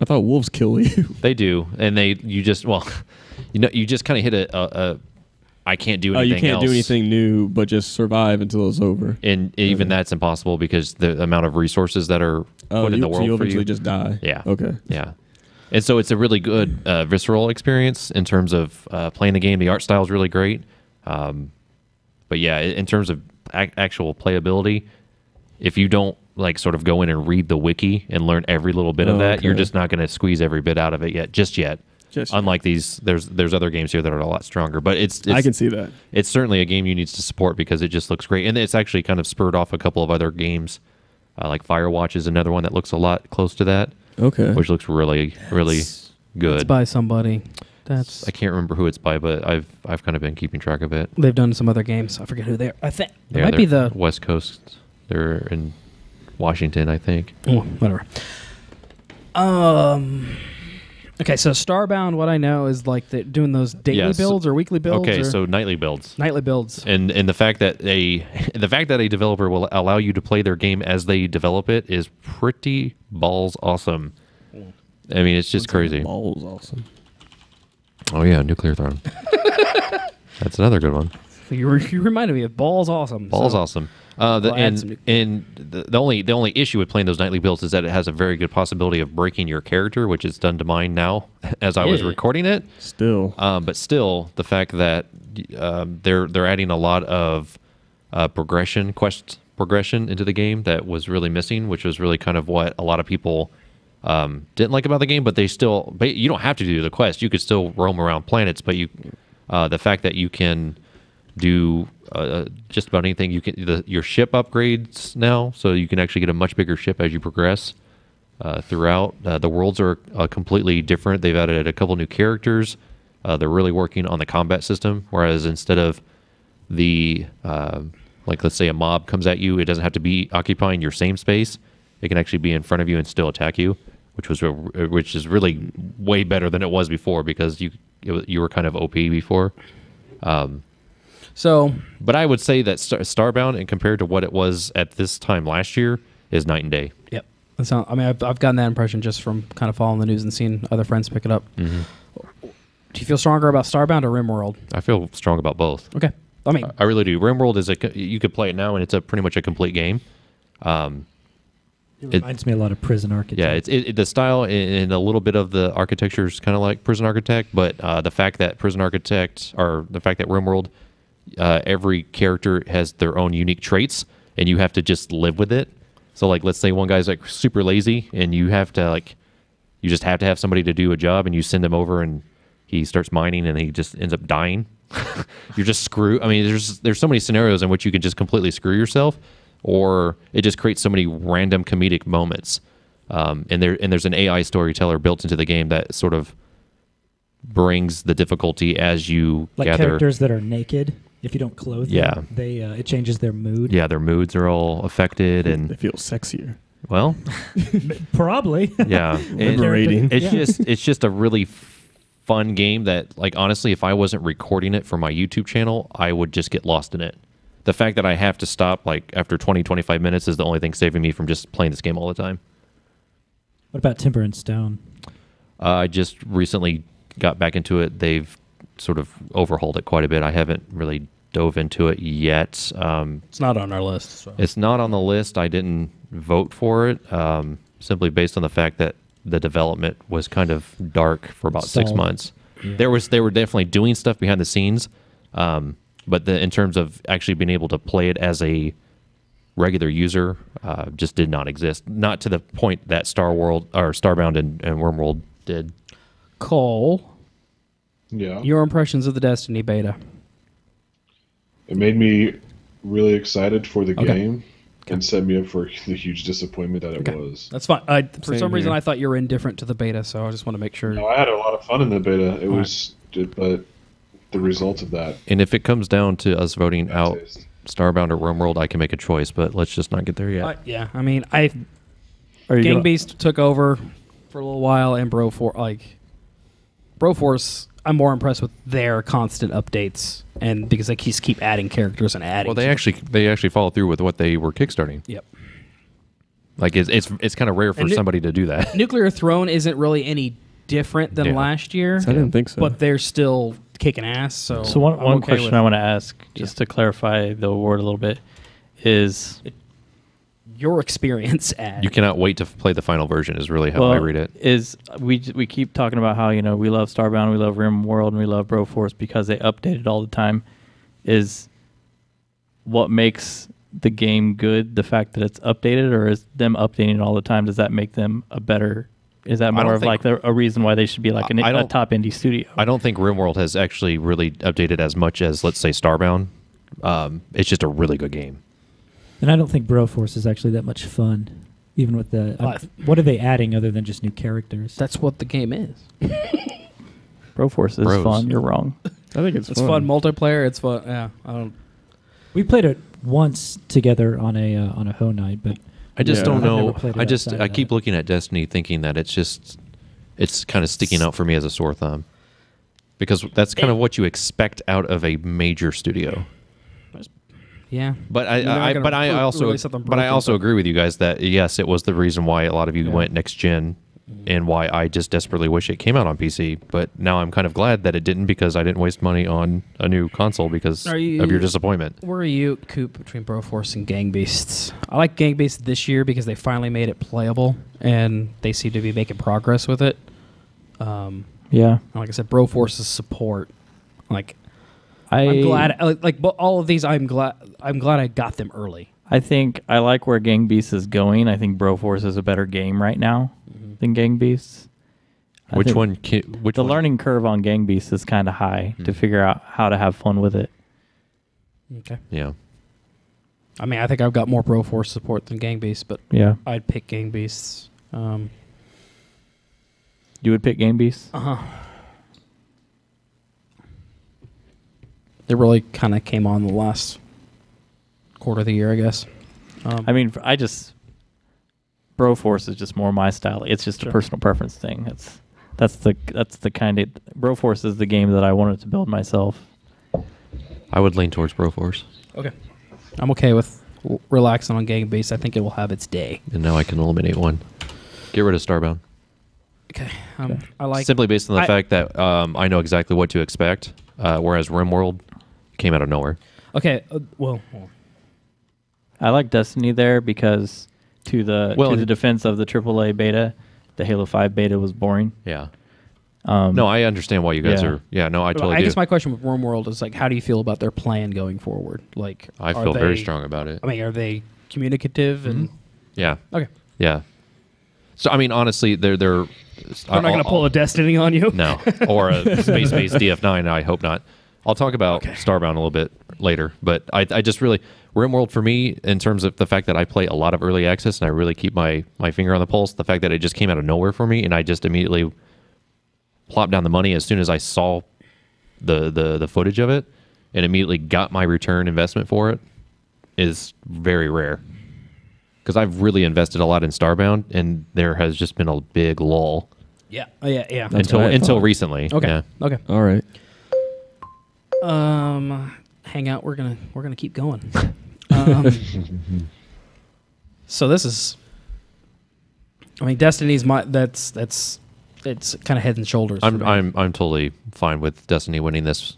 [SPEAKER 2] I thought wolves kill you.
[SPEAKER 3] they do, and they you just well, you know you just kind of hit a, a, a I can't do
[SPEAKER 2] Oh,
[SPEAKER 3] anything.
[SPEAKER 2] you can't do anything new, but just survive until it's over.
[SPEAKER 3] and even
[SPEAKER 2] Okay.
[SPEAKER 3] that's impossible because the amount of resources that are
[SPEAKER 2] Oh,
[SPEAKER 3] put in the world
[SPEAKER 2] you
[SPEAKER 3] for you.
[SPEAKER 2] just die.
[SPEAKER 3] Yeah.
[SPEAKER 2] Okay.
[SPEAKER 3] Yeah. And so it's a really good uh, visceral experience in terms of uh, playing the game. The art style is really great. Um, but yeah, in terms of ac- actual playability, if you don't like sort of go in and read the wiki and learn every little bit of
[SPEAKER 2] Oh,
[SPEAKER 3] that, you're just not going to squeeze every bit out of it yet, just yet.
[SPEAKER 2] Just yet.
[SPEAKER 3] Unlike these, there's there's other games here that are a lot stronger, but it's, it's
[SPEAKER 2] I can see that.
[SPEAKER 3] it's certainly a game you need to support because it just looks great, and it's actually kind of spurred off a couple of other games, uh, like Firewatch is another one that looks a lot close to that,
[SPEAKER 2] Okay.
[SPEAKER 3] which looks really really good.
[SPEAKER 1] It's by somebody. That's
[SPEAKER 3] I can't remember who it's by, but I've I've kind of been keeping track of it.
[SPEAKER 1] they've done some other games. I forget who they are. I think it
[SPEAKER 3] Yeah,
[SPEAKER 1] might be the
[SPEAKER 3] West Coast. They're in Washington, I think.
[SPEAKER 1] oh, whatever. Um. Okay, so Starbound, what I know is like they're doing those daily
[SPEAKER 3] Yes.
[SPEAKER 1] builds or weekly builds.
[SPEAKER 3] Okay,
[SPEAKER 1] or
[SPEAKER 3] so nightly builds.
[SPEAKER 1] nightly builds.
[SPEAKER 3] and and the fact that a the fact that a developer will allow you to play their game as they develop it is pretty balls awesome. I mean, it's just crazy.
[SPEAKER 2] Balls awesome.
[SPEAKER 3] Oh yeah, nuclear throne. That's another good one.
[SPEAKER 1] You, re- you reminded me of Balls Awesome.
[SPEAKER 3] Balls
[SPEAKER 1] so-
[SPEAKER 3] awesome. Uh, the,
[SPEAKER 1] We'll add some
[SPEAKER 3] and
[SPEAKER 1] new-
[SPEAKER 3] and the, the only the only issue with playing those nightly builds is that it has a very good possibility of breaking your character, which is done to mine now as I was recording it.
[SPEAKER 2] Still.
[SPEAKER 3] Um, but still, the fact that um, they're they're adding a lot of uh, progression, quest progression into the game that was really missing, which was really kind of what a lot of people um, didn't like about the game. But they still, but you don't have to do the quest. You could still roam around planets, but you, uh, the fact that you can do uh, just about anything, you can the, your ship upgrades now, so you can actually get a much bigger ship as you progress uh, throughout. Uh, the worlds are uh, completely different. They've added a couple new characters. Uh, they're really working on the combat system, whereas instead of the uh, like let's say a mob comes at you, it doesn't have to be occupying your same space. It can actually be in front of you and still attack you, which was which is really way better than it was before because you you were kind of OP before.
[SPEAKER 1] So
[SPEAKER 3] But I would say that Star- Starbound, and compared to what it was at this time last year, is night and day.
[SPEAKER 1] Yep. That's not, I mean, I've, I've gotten that impression just from kind of following the news and seeing other friends pick it up.
[SPEAKER 3] Mm-hmm.
[SPEAKER 1] Do you feel stronger about Starbound or RimWorld?
[SPEAKER 3] I feel strong about both.
[SPEAKER 1] Okay. I mean,
[SPEAKER 3] I really do. RimWorld is a you could play it now, and it's a pretty much a complete game. Um,
[SPEAKER 6] It reminds me a lot of Prison Architect.
[SPEAKER 3] yeah, it's it, it- the style and and a little bit of the architecture is kind of like Prison Architect, but uh, the fact that Prison Architect or the fact that RimWorld, uh, every character has their own unique traits, and you have to just live with it. So, like, let's say one guy's like super lazy, and you have to like, you just have to have somebody to do a job, and you send him over, and he starts mining, and he just ends up dying. You're just screwed. I mean, there's there's so many scenarios in which you can just completely screw yourself, or it just creates so many random comedic moments. Um, and there and there's an AI storyteller built into the game that sort of brings the difficulty as you
[SPEAKER 6] like
[SPEAKER 3] gather.
[SPEAKER 6] characters that are naked. If you don't clothe
[SPEAKER 3] Yeah.
[SPEAKER 6] them, they uh, it changes their mood.
[SPEAKER 3] Yeah, their moods are all affected, and
[SPEAKER 2] They
[SPEAKER 3] and
[SPEAKER 2] feel sexier.
[SPEAKER 3] well,
[SPEAKER 6] Probably.
[SPEAKER 3] yeah, and
[SPEAKER 2] Liberating.
[SPEAKER 3] it's
[SPEAKER 6] Yeah.
[SPEAKER 3] just it's just a really fun game that like honestly if i wasn't recording it for my youtube channel i would just get lost in it the fact that i have to stop like after 20 25 minutes is the only thing saving me from just playing this game all the time
[SPEAKER 6] What about Timber and Stone?
[SPEAKER 3] uh, i just recently got back into it they've sort of overhauled it quite a bit i haven't really dove into it yet um,
[SPEAKER 1] it's not on our list. So.
[SPEAKER 3] It's not on the list. I didn't vote for it um, simply based on the fact that the development was kind of dark for about six
[SPEAKER 6] Stalled.
[SPEAKER 3] months. There was they were definitely doing stuff behind the scenes, um, but the, in terms of actually being able to play it as a regular user, uh, just did not exist. Not to the point that Star World or Starbound and, and RimWorld did.
[SPEAKER 1] Cole,
[SPEAKER 5] Yeah.
[SPEAKER 1] your impressions of the Destiny beta.
[SPEAKER 5] It made me really excited for the
[SPEAKER 1] Okay.
[SPEAKER 5] game and set me up for the huge disappointment that it
[SPEAKER 1] Okay.
[SPEAKER 5] was.
[SPEAKER 1] That's fine. I, for
[SPEAKER 2] Same
[SPEAKER 1] some reason. I thought you were indifferent to the beta, so I just want to make sure.
[SPEAKER 5] No, I had a lot of fun in the beta. It
[SPEAKER 1] All
[SPEAKER 5] was, but the result of that.
[SPEAKER 3] And if it comes down to us voting
[SPEAKER 5] bad
[SPEAKER 3] out
[SPEAKER 5] taste.
[SPEAKER 3] Starbound or RimWorld, I can make a choice. But let's just not get there yet.
[SPEAKER 1] I- yeah, I mean, I
[SPEAKER 4] Are you
[SPEAKER 1] Gang
[SPEAKER 4] gonna-
[SPEAKER 1] Beast took over for a little while, and Broforce like Broforce. I'm more impressed with their constant updates, and because they just keep adding characters and adding.
[SPEAKER 3] Well, they
[SPEAKER 1] to-
[SPEAKER 3] actually they actually follow through with what they were kickstarting.
[SPEAKER 1] Yep.
[SPEAKER 3] Like it's it's it's kind of rare for
[SPEAKER 1] And
[SPEAKER 3] somebody to do that.
[SPEAKER 1] Nuclear Throne isn't really any different than
[SPEAKER 3] Yeah.
[SPEAKER 1] last year,
[SPEAKER 2] I didn't think so.
[SPEAKER 1] but they're still kicking ass. So,
[SPEAKER 4] So one,
[SPEAKER 1] I'm
[SPEAKER 4] one
[SPEAKER 1] okay
[SPEAKER 4] question I want to ask, just to clarify the award a little bit, is
[SPEAKER 1] your experience at
[SPEAKER 3] You cannot wait to f- play the final version. Is really how I read it.
[SPEAKER 4] Is we j- we keep talking about how you know we love Starbound, we love Rim World, and we love Broforce because they update it all the time. Is what makes the game good? The fact that it's updated, or is them updating it all the time? Does that make them a better? Is that more of
[SPEAKER 3] think-
[SPEAKER 4] like the, a reason why they should be like an,
[SPEAKER 3] I
[SPEAKER 4] a
[SPEAKER 3] don't-
[SPEAKER 4] top indie studio?
[SPEAKER 3] I don't think RimWorld has actually really updated as much as let's say Starbound. Um, it's just a really good game.
[SPEAKER 6] And I don't think Broforce is actually that much fun, even with the.
[SPEAKER 1] Well,
[SPEAKER 6] uh,
[SPEAKER 1] I
[SPEAKER 6] what are they adding other than just new characters?
[SPEAKER 1] That's what the game is.
[SPEAKER 4] Broforce is
[SPEAKER 3] Bros.
[SPEAKER 4] fun. You're wrong.
[SPEAKER 2] I think it's,
[SPEAKER 1] It's fun multiplayer. It's fun. Yeah, I don't.
[SPEAKER 6] we played it once together on a uh, on a hoe night, but
[SPEAKER 3] I just
[SPEAKER 2] Yeah.
[SPEAKER 3] don't
[SPEAKER 6] I've never
[SPEAKER 3] know.
[SPEAKER 6] played it
[SPEAKER 3] I just
[SPEAKER 6] outside
[SPEAKER 3] I
[SPEAKER 6] of
[SPEAKER 3] keep
[SPEAKER 6] that.
[SPEAKER 3] looking at Destiny, thinking that it's just it's kind of sticking out for me as a sore thumb because that's kind of what you expect out of a major studio.
[SPEAKER 1] Yeah,
[SPEAKER 3] But I,
[SPEAKER 1] mean,
[SPEAKER 3] I but I also but I also agree with you guys that yes, it was the reason why a lot of you
[SPEAKER 6] Yeah.
[SPEAKER 3] went next gen, and why I just desperately wish it came out on PC. But now I'm kind of glad that it didn't because I didn't waste money on a new console because
[SPEAKER 1] you-
[SPEAKER 3] of your disappointment.
[SPEAKER 1] Where are you, Coop, between Broforce and Gang Beasts? I like Gang Beasts this year because they finally made it playable and they seem to be making progress with it. Um,
[SPEAKER 4] Yeah,
[SPEAKER 1] like I said, Broforce's support, like
[SPEAKER 4] I,
[SPEAKER 1] I'm glad, like, like but all of these, I'm glad, I'm glad I got them early.
[SPEAKER 4] I think I like where Gang Beasts is going. I think Broforce is a better game right now than Gang Beasts. I
[SPEAKER 3] Which one? Can, which
[SPEAKER 4] The
[SPEAKER 3] one?
[SPEAKER 4] learning curve on Gang Beasts is kind of high to
[SPEAKER 3] Hmm.
[SPEAKER 4] figure out how to have fun with it.
[SPEAKER 1] Okay.
[SPEAKER 3] Yeah.
[SPEAKER 1] I mean, I think I've got more Broforce support than Gang Beasts, but
[SPEAKER 4] Yeah,
[SPEAKER 1] I'd pick Gang Beasts. Um,
[SPEAKER 4] you would pick Gang Beasts.
[SPEAKER 1] uh huh. They really kind of came on the last quarter of the year, I guess. Um,
[SPEAKER 4] I mean, I just Broforce is just more my style. It's just
[SPEAKER 1] Sure.
[SPEAKER 4] a personal preference thing. That's that's the that's the kind of Broforce is the game that I wanted to build myself.
[SPEAKER 3] I would lean towards Broforce,
[SPEAKER 1] okay. I'm okay with relaxing on Gang Beasts. I think it will have its day.
[SPEAKER 3] and now I can eliminate one. Get rid of Starbound.
[SPEAKER 1] Okay. Um,
[SPEAKER 4] Okay.
[SPEAKER 1] I like.
[SPEAKER 3] Simply based on the
[SPEAKER 1] I-
[SPEAKER 3] fact that um, I know exactly what to expect, uh, whereas RimWorld came out of nowhere.
[SPEAKER 1] Okay. Uh, well, well,
[SPEAKER 4] I like Destiny there because to the
[SPEAKER 3] Well,
[SPEAKER 4] to the defense of the AAA beta, the Halo Five beta was boring.
[SPEAKER 3] Yeah.
[SPEAKER 4] Um,
[SPEAKER 3] No, I understand why you guys
[SPEAKER 4] Yeah.
[SPEAKER 3] are. Yeah, no, I totally
[SPEAKER 1] I
[SPEAKER 3] do.
[SPEAKER 1] guess my question with RimWorld is like, how do you feel about their plan going forward? Like,
[SPEAKER 3] I
[SPEAKER 1] are
[SPEAKER 3] feel very strong about it.
[SPEAKER 1] I mean, are they communicative and
[SPEAKER 3] yeah,
[SPEAKER 1] okay?
[SPEAKER 3] yeah. So I mean, honestly, they're they're.
[SPEAKER 1] I'm not going to pull a Destiny on you.
[SPEAKER 3] no or a Spacebase DF9. I hope not. I'll talk about
[SPEAKER 1] Okay.
[SPEAKER 3] Starbound a little bit later, but I, I just really RimWorld for me in terms of the fact that I play a lot of early access and I really keep my my finger on the pulse. The fact that it just came out of nowhere for me and I just immediately plopped down the money as soon as I saw the the the footage of it and immediately got my return investment for it is very rare. Because I've really invested a lot in Starbound, and there has just been a big lull
[SPEAKER 1] Yeah. Oh, yeah. Yeah.
[SPEAKER 2] That's
[SPEAKER 3] until until recently.
[SPEAKER 1] okay.
[SPEAKER 3] Yeah.
[SPEAKER 1] Okay.
[SPEAKER 2] All right.
[SPEAKER 1] Um, hang out. We're gonna we're gonna keep going. Um, so this is. I mean, Destiny's my that's that's it's kind of head and shoulders.
[SPEAKER 3] I'm
[SPEAKER 1] me.
[SPEAKER 3] I'm I'm totally fine with Destiny winning this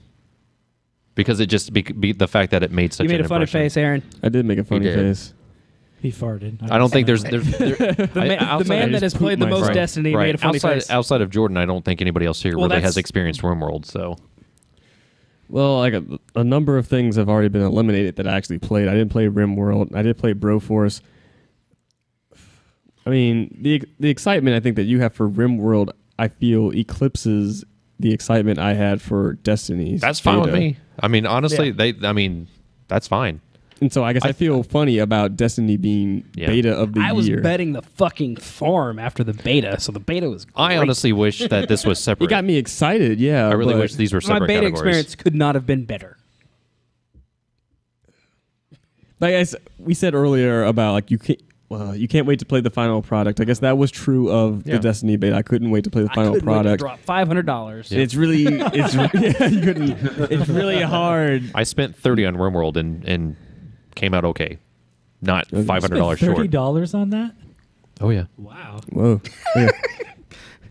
[SPEAKER 3] because it just be, be the fact that it made such
[SPEAKER 1] you made
[SPEAKER 3] an
[SPEAKER 1] a funny
[SPEAKER 3] impression.
[SPEAKER 1] face, Aaron.
[SPEAKER 2] I did make a funny
[SPEAKER 3] did.
[SPEAKER 2] face.
[SPEAKER 6] He farted.
[SPEAKER 3] I don't think there's there's there,
[SPEAKER 1] The,
[SPEAKER 3] I-
[SPEAKER 1] man, the man that has played the most
[SPEAKER 2] myself.
[SPEAKER 1] Destiny made a funny
[SPEAKER 3] outside
[SPEAKER 1] face.
[SPEAKER 3] outside of Jordan, I don't think anybody else here
[SPEAKER 1] Well,
[SPEAKER 3] really has
[SPEAKER 1] that's-
[SPEAKER 3] experienced RimWorld. So
[SPEAKER 2] Well, like a, a number of things have already been eliminated that I actually played. I didn't play RimWorld. I did play Broforce. I mean, the the excitement I think that you have for RimWorld, I feel eclipses the excitement I had for Destiny's.
[SPEAKER 3] that's fine with me. I mean, honestly,
[SPEAKER 1] Yeah.
[SPEAKER 3] they I mean, that's fine.
[SPEAKER 2] And so I guess I,
[SPEAKER 3] I-
[SPEAKER 2] feel funny about Destiny being
[SPEAKER 3] Yeah.
[SPEAKER 2] beta of the
[SPEAKER 1] I was
[SPEAKER 2] year.
[SPEAKER 1] betting the fucking farm after the beta, so the beta was.
[SPEAKER 3] I honestly wish that this was separate.
[SPEAKER 2] it got me excited. Yeah,
[SPEAKER 3] I really wish these were separate.
[SPEAKER 1] my beta
[SPEAKER 3] categories.
[SPEAKER 1] experience could not have been better.
[SPEAKER 2] like I s we said earlier about like you can't. Well, you can't wait to play the final product. I guess that was true of
[SPEAKER 3] Yeah.
[SPEAKER 2] the Destiny beta. I couldn't wait to play the
[SPEAKER 1] I
[SPEAKER 2] final
[SPEAKER 1] couldn't wait to
[SPEAKER 2] product.
[SPEAKER 1] drop five hundred dollars.
[SPEAKER 2] And It's really, it's yeah, you couldn't. It's really hard.
[SPEAKER 3] I spent thirty on RimWorld and and came out okay, not five hundred dollars short.
[SPEAKER 6] Thirty dollars on that.
[SPEAKER 3] Oh yeah,
[SPEAKER 6] Wow.
[SPEAKER 2] Whoa. Yeah.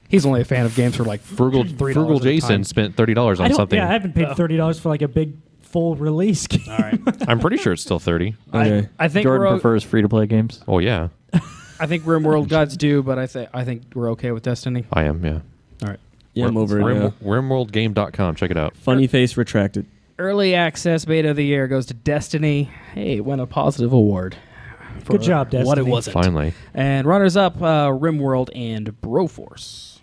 [SPEAKER 1] He's only a fan of games for like
[SPEAKER 3] frugal
[SPEAKER 1] $3
[SPEAKER 3] frugal Jason
[SPEAKER 1] time.
[SPEAKER 3] spent thirty dollars
[SPEAKER 6] I
[SPEAKER 3] on
[SPEAKER 6] don't.
[SPEAKER 3] something.
[SPEAKER 6] Yeah, I haven't paid oh. thirty dollars for like a big full release game.
[SPEAKER 1] All right.
[SPEAKER 3] I'm pretty sure it's still thirty.
[SPEAKER 2] Okay.
[SPEAKER 1] I, I think
[SPEAKER 4] Jordan
[SPEAKER 1] we're o-
[SPEAKER 4] prefers free to play games.
[SPEAKER 3] Oh yeah,
[SPEAKER 1] I think RimWorld gods do, but I think I think we're okay with Destiny.
[SPEAKER 3] I am. Yeah.
[SPEAKER 1] All right.
[SPEAKER 2] Yeah, I'm over it now.
[SPEAKER 3] Rim, RimWorldGame.com. Check it out.
[SPEAKER 2] Funny face retracted.
[SPEAKER 1] Early access beta of the year goes to Destiny. Hey, it won a positive award. for
[SPEAKER 6] Good job, Destiny.
[SPEAKER 1] What it
[SPEAKER 6] Destiny.
[SPEAKER 1] wasn't.
[SPEAKER 3] Finally.
[SPEAKER 1] And runners up, uh, RimWorld and Broforce.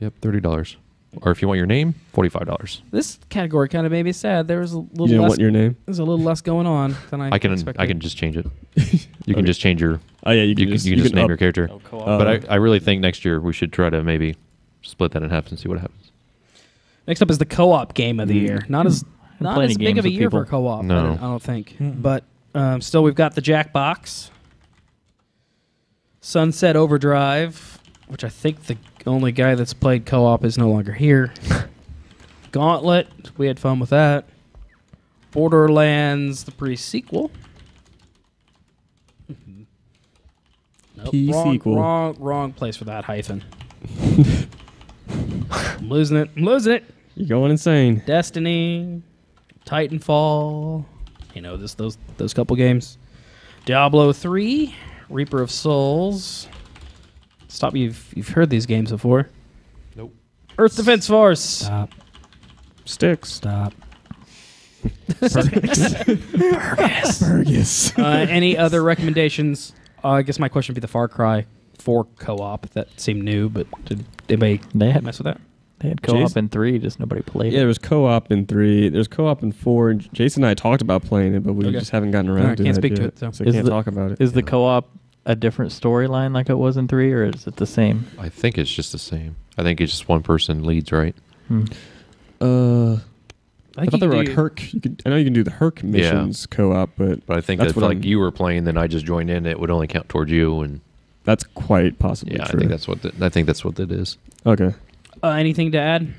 [SPEAKER 3] Yep, thirty dollars. Or if you want your name, forty-five dollars.
[SPEAKER 1] This category kind of made me sad. There was a
[SPEAKER 2] You
[SPEAKER 1] little
[SPEAKER 2] didn't
[SPEAKER 1] less.
[SPEAKER 2] want your name?
[SPEAKER 1] there's a little less going on than I,
[SPEAKER 3] I can
[SPEAKER 1] expected.
[SPEAKER 3] I can just change it. You can
[SPEAKER 2] Okay.
[SPEAKER 3] just change your
[SPEAKER 2] Oh yeah, you
[SPEAKER 3] you
[SPEAKER 2] can
[SPEAKER 3] can,
[SPEAKER 2] just
[SPEAKER 3] you can just name
[SPEAKER 2] up-
[SPEAKER 3] your character.
[SPEAKER 4] Oh, co-op.
[SPEAKER 2] Uh,
[SPEAKER 3] but I, I really think next year we should try to maybe split that in half and see what happens.
[SPEAKER 1] Next up is the co-op game of the
[SPEAKER 2] Mm.
[SPEAKER 1] year. Not as not
[SPEAKER 4] play
[SPEAKER 1] as
[SPEAKER 4] any
[SPEAKER 1] big of a
[SPEAKER 4] games with
[SPEAKER 1] year for
[SPEAKER 4] people.
[SPEAKER 1] co-op. I
[SPEAKER 3] No.
[SPEAKER 1] don't, I don't think. But um, still, we've got the Jackbox, Sunset Overdrive, which I think the only guy that's played co-op is no longer here. Gauntlet, we had fun with that. Borderlands, the pre-sequel. Nope, wrong,
[SPEAKER 2] P-sequel.
[SPEAKER 1] wrong, wrong place for that hyphen. I'm losing it. I'm losing it.
[SPEAKER 2] You're going insane.
[SPEAKER 1] Destiny, Titanfall, you know, this those those couple games. Diablo 3, Reaper of Souls. Stop you've you've heard these games before.
[SPEAKER 3] Nope.
[SPEAKER 1] Earth Defense Force.
[SPEAKER 6] Stop.
[SPEAKER 2] Styx.
[SPEAKER 6] Stop.
[SPEAKER 2] Fergus.
[SPEAKER 1] Uh, any other recommendations? Uh, I guess my question would be the Far Cry 4 co-op. That seemed new, but did anybody
[SPEAKER 4] They had
[SPEAKER 1] mess with that?
[SPEAKER 4] they had co-op
[SPEAKER 2] Jason-
[SPEAKER 4] in three, just nobody played. It.
[SPEAKER 2] Yeah, there
[SPEAKER 4] it.
[SPEAKER 2] was co-op in three. There's co-op in four. and Jason and I talked about playing it, but we
[SPEAKER 1] Okay.
[SPEAKER 2] just haven't gotten around
[SPEAKER 1] Alright,
[SPEAKER 2] to
[SPEAKER 1] can't
[SPEAKER 2] that
[SPEAKER 1] speak to
[SPEAKER 2] yet,
[SPEAKER 1] it, so.
[SPEAKER 2] so
[SPEAKER 4] Is
[SPEAKER 2] can't
[SPEAKER 4] the-
[SPEAKER 2] talk about it.
[SPEAKER 4] Is the co-op a different storyline like it was in three, or is it the same?
[SPEAKER 3] I think it's just the same. I think it's just one person leads, right?
[SPEAKER 4] Hmm.
[SPEAKER 2] uh, I,
[SPEAKER 1] think
[SPEAKER 2] thought
[SPEAKER 1] you
[SPEAKER 2] they were like Hurk. You could, I know you can do the Hurk missions co-op, but
[SPEAKER 3] But I think
[SPEAKER 2] That's
[SPEAKER 3] that if
[SPEAKER 2] what
[SPEAKER 3] like
[SPEAKER 2] I'm-
[SPEAKER 3] you were playing, then I just joined in. It would only count towards you, and
[SPEAKER 2] that's quite possibly
[SPEAKER 3] yeah, I think that's what the, I think that's what that is.
[SPEAKER 2] okay.
[SPEAKER 1] Uh, anything to add?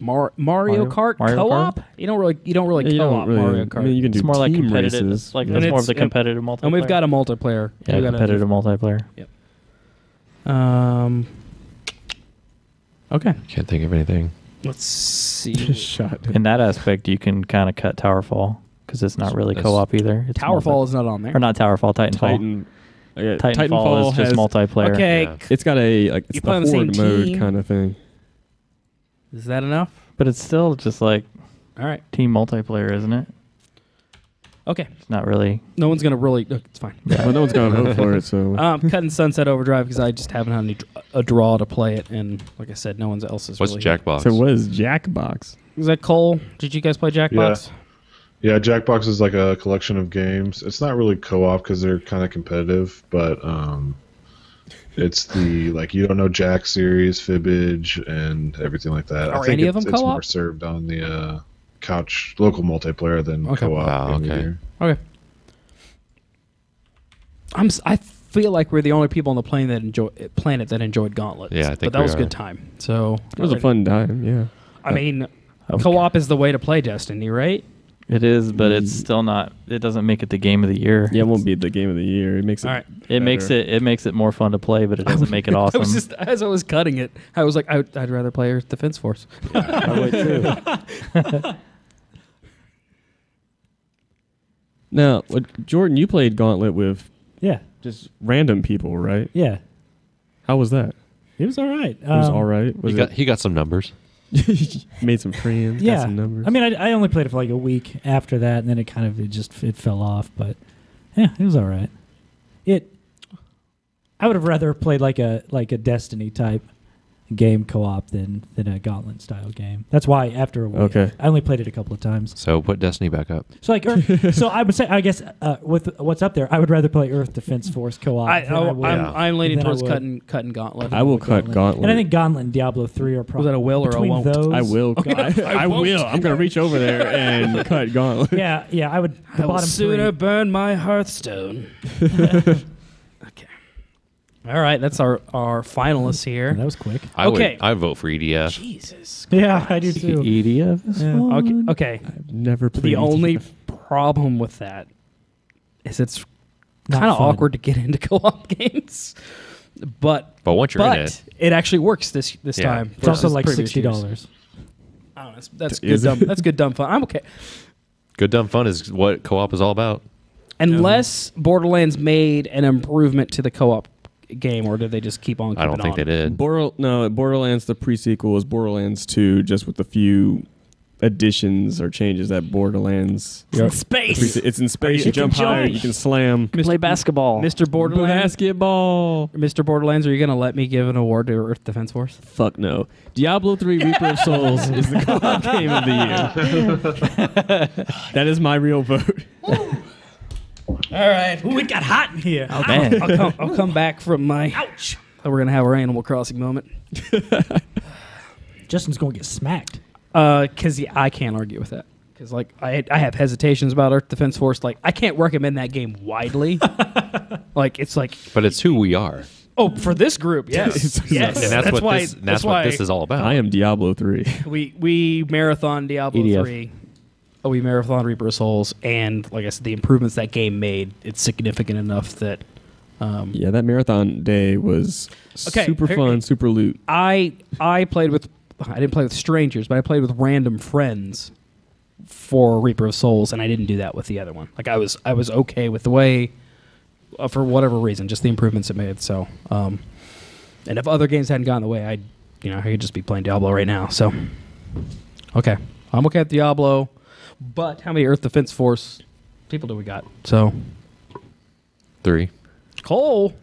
[SPEAKER 1] Mar- Mario,
[SPEAKER 4] Mario-
[SPEAKER 1] Kart
[SPEAKER 4] Mario
[SPEAKER 1] co-op? You don't really you don't really
[SPEAKER 2] Yeah, you
[SPEAKER 1] co-op
[SPEAKER 2] don't really-
[SPEAKER 1] Mario Kart.
[SPEAKER 2] I mean, you can do
[SPEAKER 4] It's more like competitive.
[SPEAKER 2] races.
[SPEAKER 4] It's like
[SPEAKER 1] And
[SPEAKER 4] that's more of the competitive multiplayer.
[SPEAKER 1] and we've got a multiplayer.
[SPEAKER 4] yeah,
[SPEAKER 1] We got a-
[SPEAKER 4] competitive multiplayer.
[SPEAKER 1] Um. Okay.
[SPEAKER 3] Can't think of anything.
[SPEAKER 1] Let's see.
[SPEAKER 2] Shot.
[SPEAKER 4] In that aspect, you can kind of cut Towerfall because it's not really
[SPEAKER 3] That's-
[SPEAKER 4] co-op either. It's
[SPEAKER 1] Towerfall
[SPEAKER 4] multi-
[SPEAKER 1] is not on there.
[SPEAKER 4] or not Towerfall, Titanfall.
[SPEAKER 2] Titan. Yeah,
[SPEAKER 4] Titanfall, is just
[SPEAKER 2] has,
[SPEAKER 4] multiplayer.
[SPEAKER 1] Okay.
[SPEAKER 3] Yeah.
[SPEAKER 2] It's got a like
[SPEAKER 1] You
[SPEAKER 2] it's
[SPEAKER 1] play on
[SPEAKER 2] the
[SPEAKER 1] the same
[SPEAKER 2] horde mode
[SPEAKER 1] team.
[SPEAKER 2] kind of thing.
[SPEAKER 1] Is that enough?
[SPEAKER 4] but it's still just like
[SPEAKER 1] All right.
[SPEAKER 4] team multiplayer, isn't it?
[SPEAKER 1] Okay.
[SPEAKER 4] It's not really.
[SPEAKER 1] No one's gonna really. uh, It's fine.
[SPEAKER 2] Well, no one's gonna vote for it, so
[SPEAKER 1] Um, cutting Sunset Overdrive because I just haven't had any dr- a draw to play it, and like I said, no one's else is
[SPEAKER 3] What's
[SPEAKER 1] really.
[SPEAKER 3] Jackbox?
[SPEAKER 2] so what is Jackbox?
[SPEAKER 1] Is that Cole? Did you guys play Jackbox?
[SPEAKER 5] Yeah, Jackbox is like a collection of games. It's not really co-op because they're kind of competitive, but um, it's the like you don't know Jack series, Fibbage, and everything like that.
[SPEAKER 1] Are
[SPEAKER 5] I think
[SPEAKER 1] any of them
[SPEAKER 5] it's
[SPEAKER 1] co-op?
[SPEAKER 5] more served on the uh, couch local multiplayer than
[SPEAKER 1] Okay.
[SPEAKER 5] co-op. In the
[SPEAKER 3] okay.
[SPEAKER 5] year.
[SPEAKER 1] Okay. I'm. s- I feel like we're the only people on the plane that enjoy planet that enjoyed Gauntlet.
[SPEAKER 3] Yeah, I think
[SPEAKER 1] but that
[SPEAKER 3] we
[SPEAKER 1] was a
[SPEAKER 3] are.
[SPEAKER 1] good time. So
[SPEAKER 2] It was a fun time. Yeah.
[SPEAKER 1] I mean,
[SPEAKER 4] Okay.
[SPEAKER 1] co-op is the way to play Destiny, right?
[SPEAKER 4] It is, but it's
[SPEAKER 2] Mm.
[SPEAKER 4] still not. It doesn't make it the game of the year.
[SPEAKER 2] Yeah, it won't be the game of the year. It makes it.
[SPEAKER 1] All right.
[SPEAKER 4] It makes
[SPEAKER 2] better.
[SPEAKER 4] it. It makes it more fun to play, but it doesn't make it awesome.
[SPEAKER 1] I was just as I was cutting it, I was like, I would, I'd rather play Earth Defense Force.
[SPEAKER 4] I would too.
[SPEAKER 2] Now, what, Jordan, you played Gauntlet with
[SPEAKER 6] Yeah.
[SPEAKER 2] just random people, right?
[SPEAKER 6] Yeah.
[SPEAKER 2] How was that?
[SPEAKER 6] It was all right.
[SPEAKER 2] It was
[SPEAKER 6] Um,
[SPEAKER 2] all right.
[SPEAKER 3] He
[SPEAKER 2] Was
[SPEAKER 3] got he got some numbers.
[SPEAKER 2] made some friends.
[SPEAKER 6] Yeah.
[SPEAKER 2] Got some numbers.
[SPEAKER 6] I mean, I, I only played it for like a week after that, and then it kind of it just it fell off. But yeah, it was all right. It. I would have rather played like a like a Destiny type game co-op than than a Gauntlet style game. That's why after a week,
[SPEAKER 2] Okay.
[SPEAKER 6] I only played it a couple of times.
[SPEAKER 3] So put Destiny back up.
[SPEAKER 6] So like, Earth, so I would say, I guess uh, with what's up there, I would rather play Earth Defense Force co-op.
[SPEAKER 1] I,
[SPEAKER 6] than I
[SPEAKER 1] I,
[SPEAKER 6] would.
[SPEAKER 1] I'm,
[SPEAKER 3] Yeah.
[SPEAKER 1] I'm leaning towards cutting cutting Gauntlet.
[SPEAKER 2] I will cut Gauntlet.
[SPEAKER 6] And I think Gauntlet and Diablo three are
[SPEAKER 1] Was
[SPEAKER 6] probably
[SPEAKER 1] that a will or a
[SPEAKER 6] between
[SPEAKER 1] won't?
[SPEAKER 6] those.
[SPEAKER 2] I will. I, I
[SPEAKER 1] won't.
[SPEAKER 2] will. I'm gonna reach over there and cut Gauntlet.
[SPEAKER 6] Yeah, yeah. I would. The
[SPEAKER 1] I will
[SPEAKER 6] bottom
[SPEAKER 1] sooner
[SPEAKER 6] three.
[SPEAKER 1] burn my Hearthstone. Okay. All right, that's our our finalists here.
[SPEAKER 6] That was quick.
[SPEAKER 3] I
[SPEAKER 1] Okay.
[SPEAKER 3] would I vote for EDF.
[SPEAKER 1] Jesus.
[SPEAKER 6] Yeah, I do too.
[SPEAKER 4] EDF is
[SPEAKER 6] Yeah.
[SPEAKER 1] Okay. Okay.
[SPEAKER 2] I've never played.
[SPEAKER 1] The only
[SPEAKER 2] EDF.
[SPEAKER 1] problem with that is it's
[SPEAKER 6] Not
[SPEAKER 1] kind of
[SPEAKER 6] fun.
[SPEAKER 1] awkward to get into co-op games, but
[SPEAKER 3] But once you're
[SPEAKER 1] but
[SPEAKER 3] in it,
[SPEAKER 1] it actually works this this
[SPEAKER 3] Yeah.
[SPEAKER 1] time.
[SPEAKER 6] It's also
[SPEAKER 1] versus
[SPEAKER 6] like
[SPEAKER 1] previous
[SPEAKER 6] sixty
[SPEAKER 1] years.
[SPEAKER 6] dollars.
[SPEAKER 1] I don't know. That's, that's
[SPEAKER 2] Is
[SPEAKER 1] good.
[SPEAKER 2] it?
[SPEAKER 1] Dumb, that's good. Dumb fun. I'm okay.
[SPEAKER 3] good dumb fun is what co-op is all about.
[SPEAKER 1] Unless Borderlands made an improvement to the co-op game, or did they just keep on?
[SPEAKER 3] I don't think
[SPEAKER 1] on?
[SPEAKER 3] they did.
[SPEAKER 2] Border, no, Borderlands the prequel was Borderlands 2, just with a few additions or changes that Borderlands.
[SPEAKER 1] It's in space.
[SPEAKER 2] It's in space.
[SPEAKER 1] You
[SPEAKER 2] You,
[SPEAKER 1] can
[SPEAKER 2] jump higher.
[SPEAKER 1] jump.
[SPEAKER 2] You can slam.
[SPEAKER 4] Play basketball.
[SPEAKER 1] Mr. Borderlands.
[SPEAKER 2] Basketball.
[SPEAKER 1] Mr. Borderlands, are you gonna let me give an award to Earth Defense Force?
[SPEAKER 2] Fuck no. Diablo 3 Reaper of Souls is the co-op game of the year. that is my real vote.
[SPEAKER 6] All right. Ooh, it got hot in here.
[SPEAKER 4] Man.
[SPEAKER 1] I'll come, I'll come back from my. Ouch. We're gonna have our Animal Crossing moment.
[SPEAKER 6] Justin's going to get smacked.
[SPEAKER 1] Uh, cause yeah, I can't argue with that. Cause like I I have hesitations about Earth Defense Force. Like I can't recommend that game widely. like it's like
[SPEAKER 3] But it's who we are.
[SPEAKER 1] oh for this group yes yes
[SPEAKER 3] And that's, what
[SPEAKER 1] why
[SPEAKER 3] this that's, what this is all about.
[SPEAKER 2] I am Diablo 3.
[SPEAKER 1] we we marathon Diablo
[SPEAKER 4] EDF.
[SPEAKER 1] three. Oh, we marathon Reaper of Souls, and like I said, the improvements that game made it's significant enough that um,
[SPEAKER 2] Yeah, that marathon day was
[SPEAKER 1] Okay,
[SPEAKER 2] super
[SPEAKER 1] here-
[SPEAKER 2] fun, super loot.
[SPEAKER 1] I I played with I didn't play with strangers, but I played with random friends for Reaper of Souls, and I didn't do that with the other one. Like I was I was okay with the way, uh, for whatever reason, just the improvements it made. So, um, and if other games hadn't gotten the way, I'd, you know, I could just be playing Diablo right now. So, okay, I'm okay with Diablo, but how many Earth Defense Force people do we got? So,
[SPEAKER 3] Three.
[SPEAKER 1] Cole,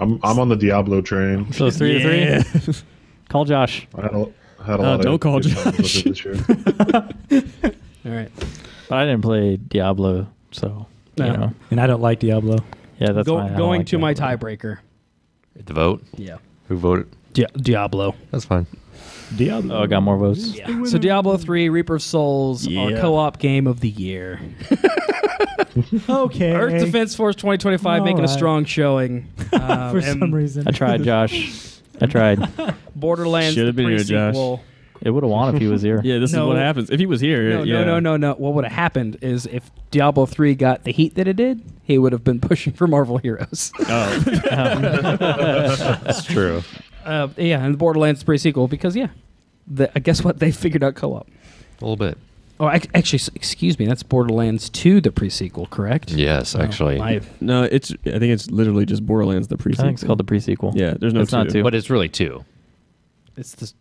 [SPEAKER 5] I'm I'm on the Diablo train.
[SPEAKER 4] So it's three to three. Call Josh.
[SPEAKER 5] I had a, had a
[SPEAKER 2] Uh,
[SPEAKER 5] lot of
[SPEAKER 2] don't call
[SPEAKER 5] good times with it this year.
[SPEAKER 1] all right,
[SPEAKER 4] But I didn't play Diablo, so you
[SPEAKER 1] No.
[SPEAKER 4] know.
[SPEAKER 6] And I don't like Diablo.
[SPEAKER 4] Yeah, that's
[SPEAKER 1] Go,
[SPEAKER 4] fine. I don't
[SPEAKER 1] going
[SPEAKER 4] like
[SPEAKER 1] to my
[SPEAKER 4] Diablo.
[SPEAKER 1] tiebreaker.
[SPEAKER 3] The vote.
[SPEAKER 1] Yeah,
[SPEAKER 3] Who voted?
[SPEAKER 1] Di- Diablo.
[SPEAKER 3] That's fine.
[SPEAKER 6] Diablo.
[SPEAKER 4] Oh, I got more votes.
[SPEAKER 1] Yeah. So Diablo 3 Reaper of Souls, our
[SPEAKER 2] Yeah.
[SPEAKER 1] co-op game of the year.
[SPEAKER 6] Okay.
[SPEAKER 1] Earth Defense Force 2025 making a
[SPEAKER 6] Alright.
[SPEAKER 1] strong showing. Um,
[SPEAKER 6] For
[SPEAKER 1] and
[SPEAKER 6] some reason.
[SPEAKER 4] I tried, Josh. I tried.
[SPEAKER 1] Borderlands
[SPEAKER 2] Should've
[SPEAKER 1] the
[SPEAKER 2] been here, Josh.
[SPEAKER 1] pre-sequel.
[SPEAKER 4] It would have won if he was here.
[SPEAKER 2] Yeah, this
[SPEAKER 1] No.
[SPEAKER 2] is what happens. If he was here,
[SPEAKER 1] No,
[SPEAKER 2] yeah.
[SPEAKER 1] no, no, no, no. What would have happened is if Diablo 3 got the heat that it did, he would have been pushing for Marvel Heroes.
[SPEAKER 2] Oh,
[SPEAKER 3] That's true.
[SPEAKER 1] Uh, yeah, and Borderlands pre-sequel because yeah, the, I guess what they figured out co-op.
[SPEAKER 3] A little bit.
[SPEAKER 1] Oh, ac- actually, excuse me, that's Borderlands 2, the pre-sequel, correct?
[SPEAKER 3] Yes,
[SPEAKER 1] Oh,
[SPEAKER 3] actually.
[SPEAKER 1] I-
[SPEAKER 2] no, it's. I think it's literally just Borderlands the
[SPEAKER 4] I
[SPEAKER 2] prequel.
[SPEAKER 4] think it's called the pre-sequel.
[SPEAKER 2] Yeah, there's no
[SPEAKER 4] It's not
[SPEAKER 2] two.
[SPEAKER 4] two.
[SPEAKER 3] but it's really two.
[SPEAKER 1] it's the,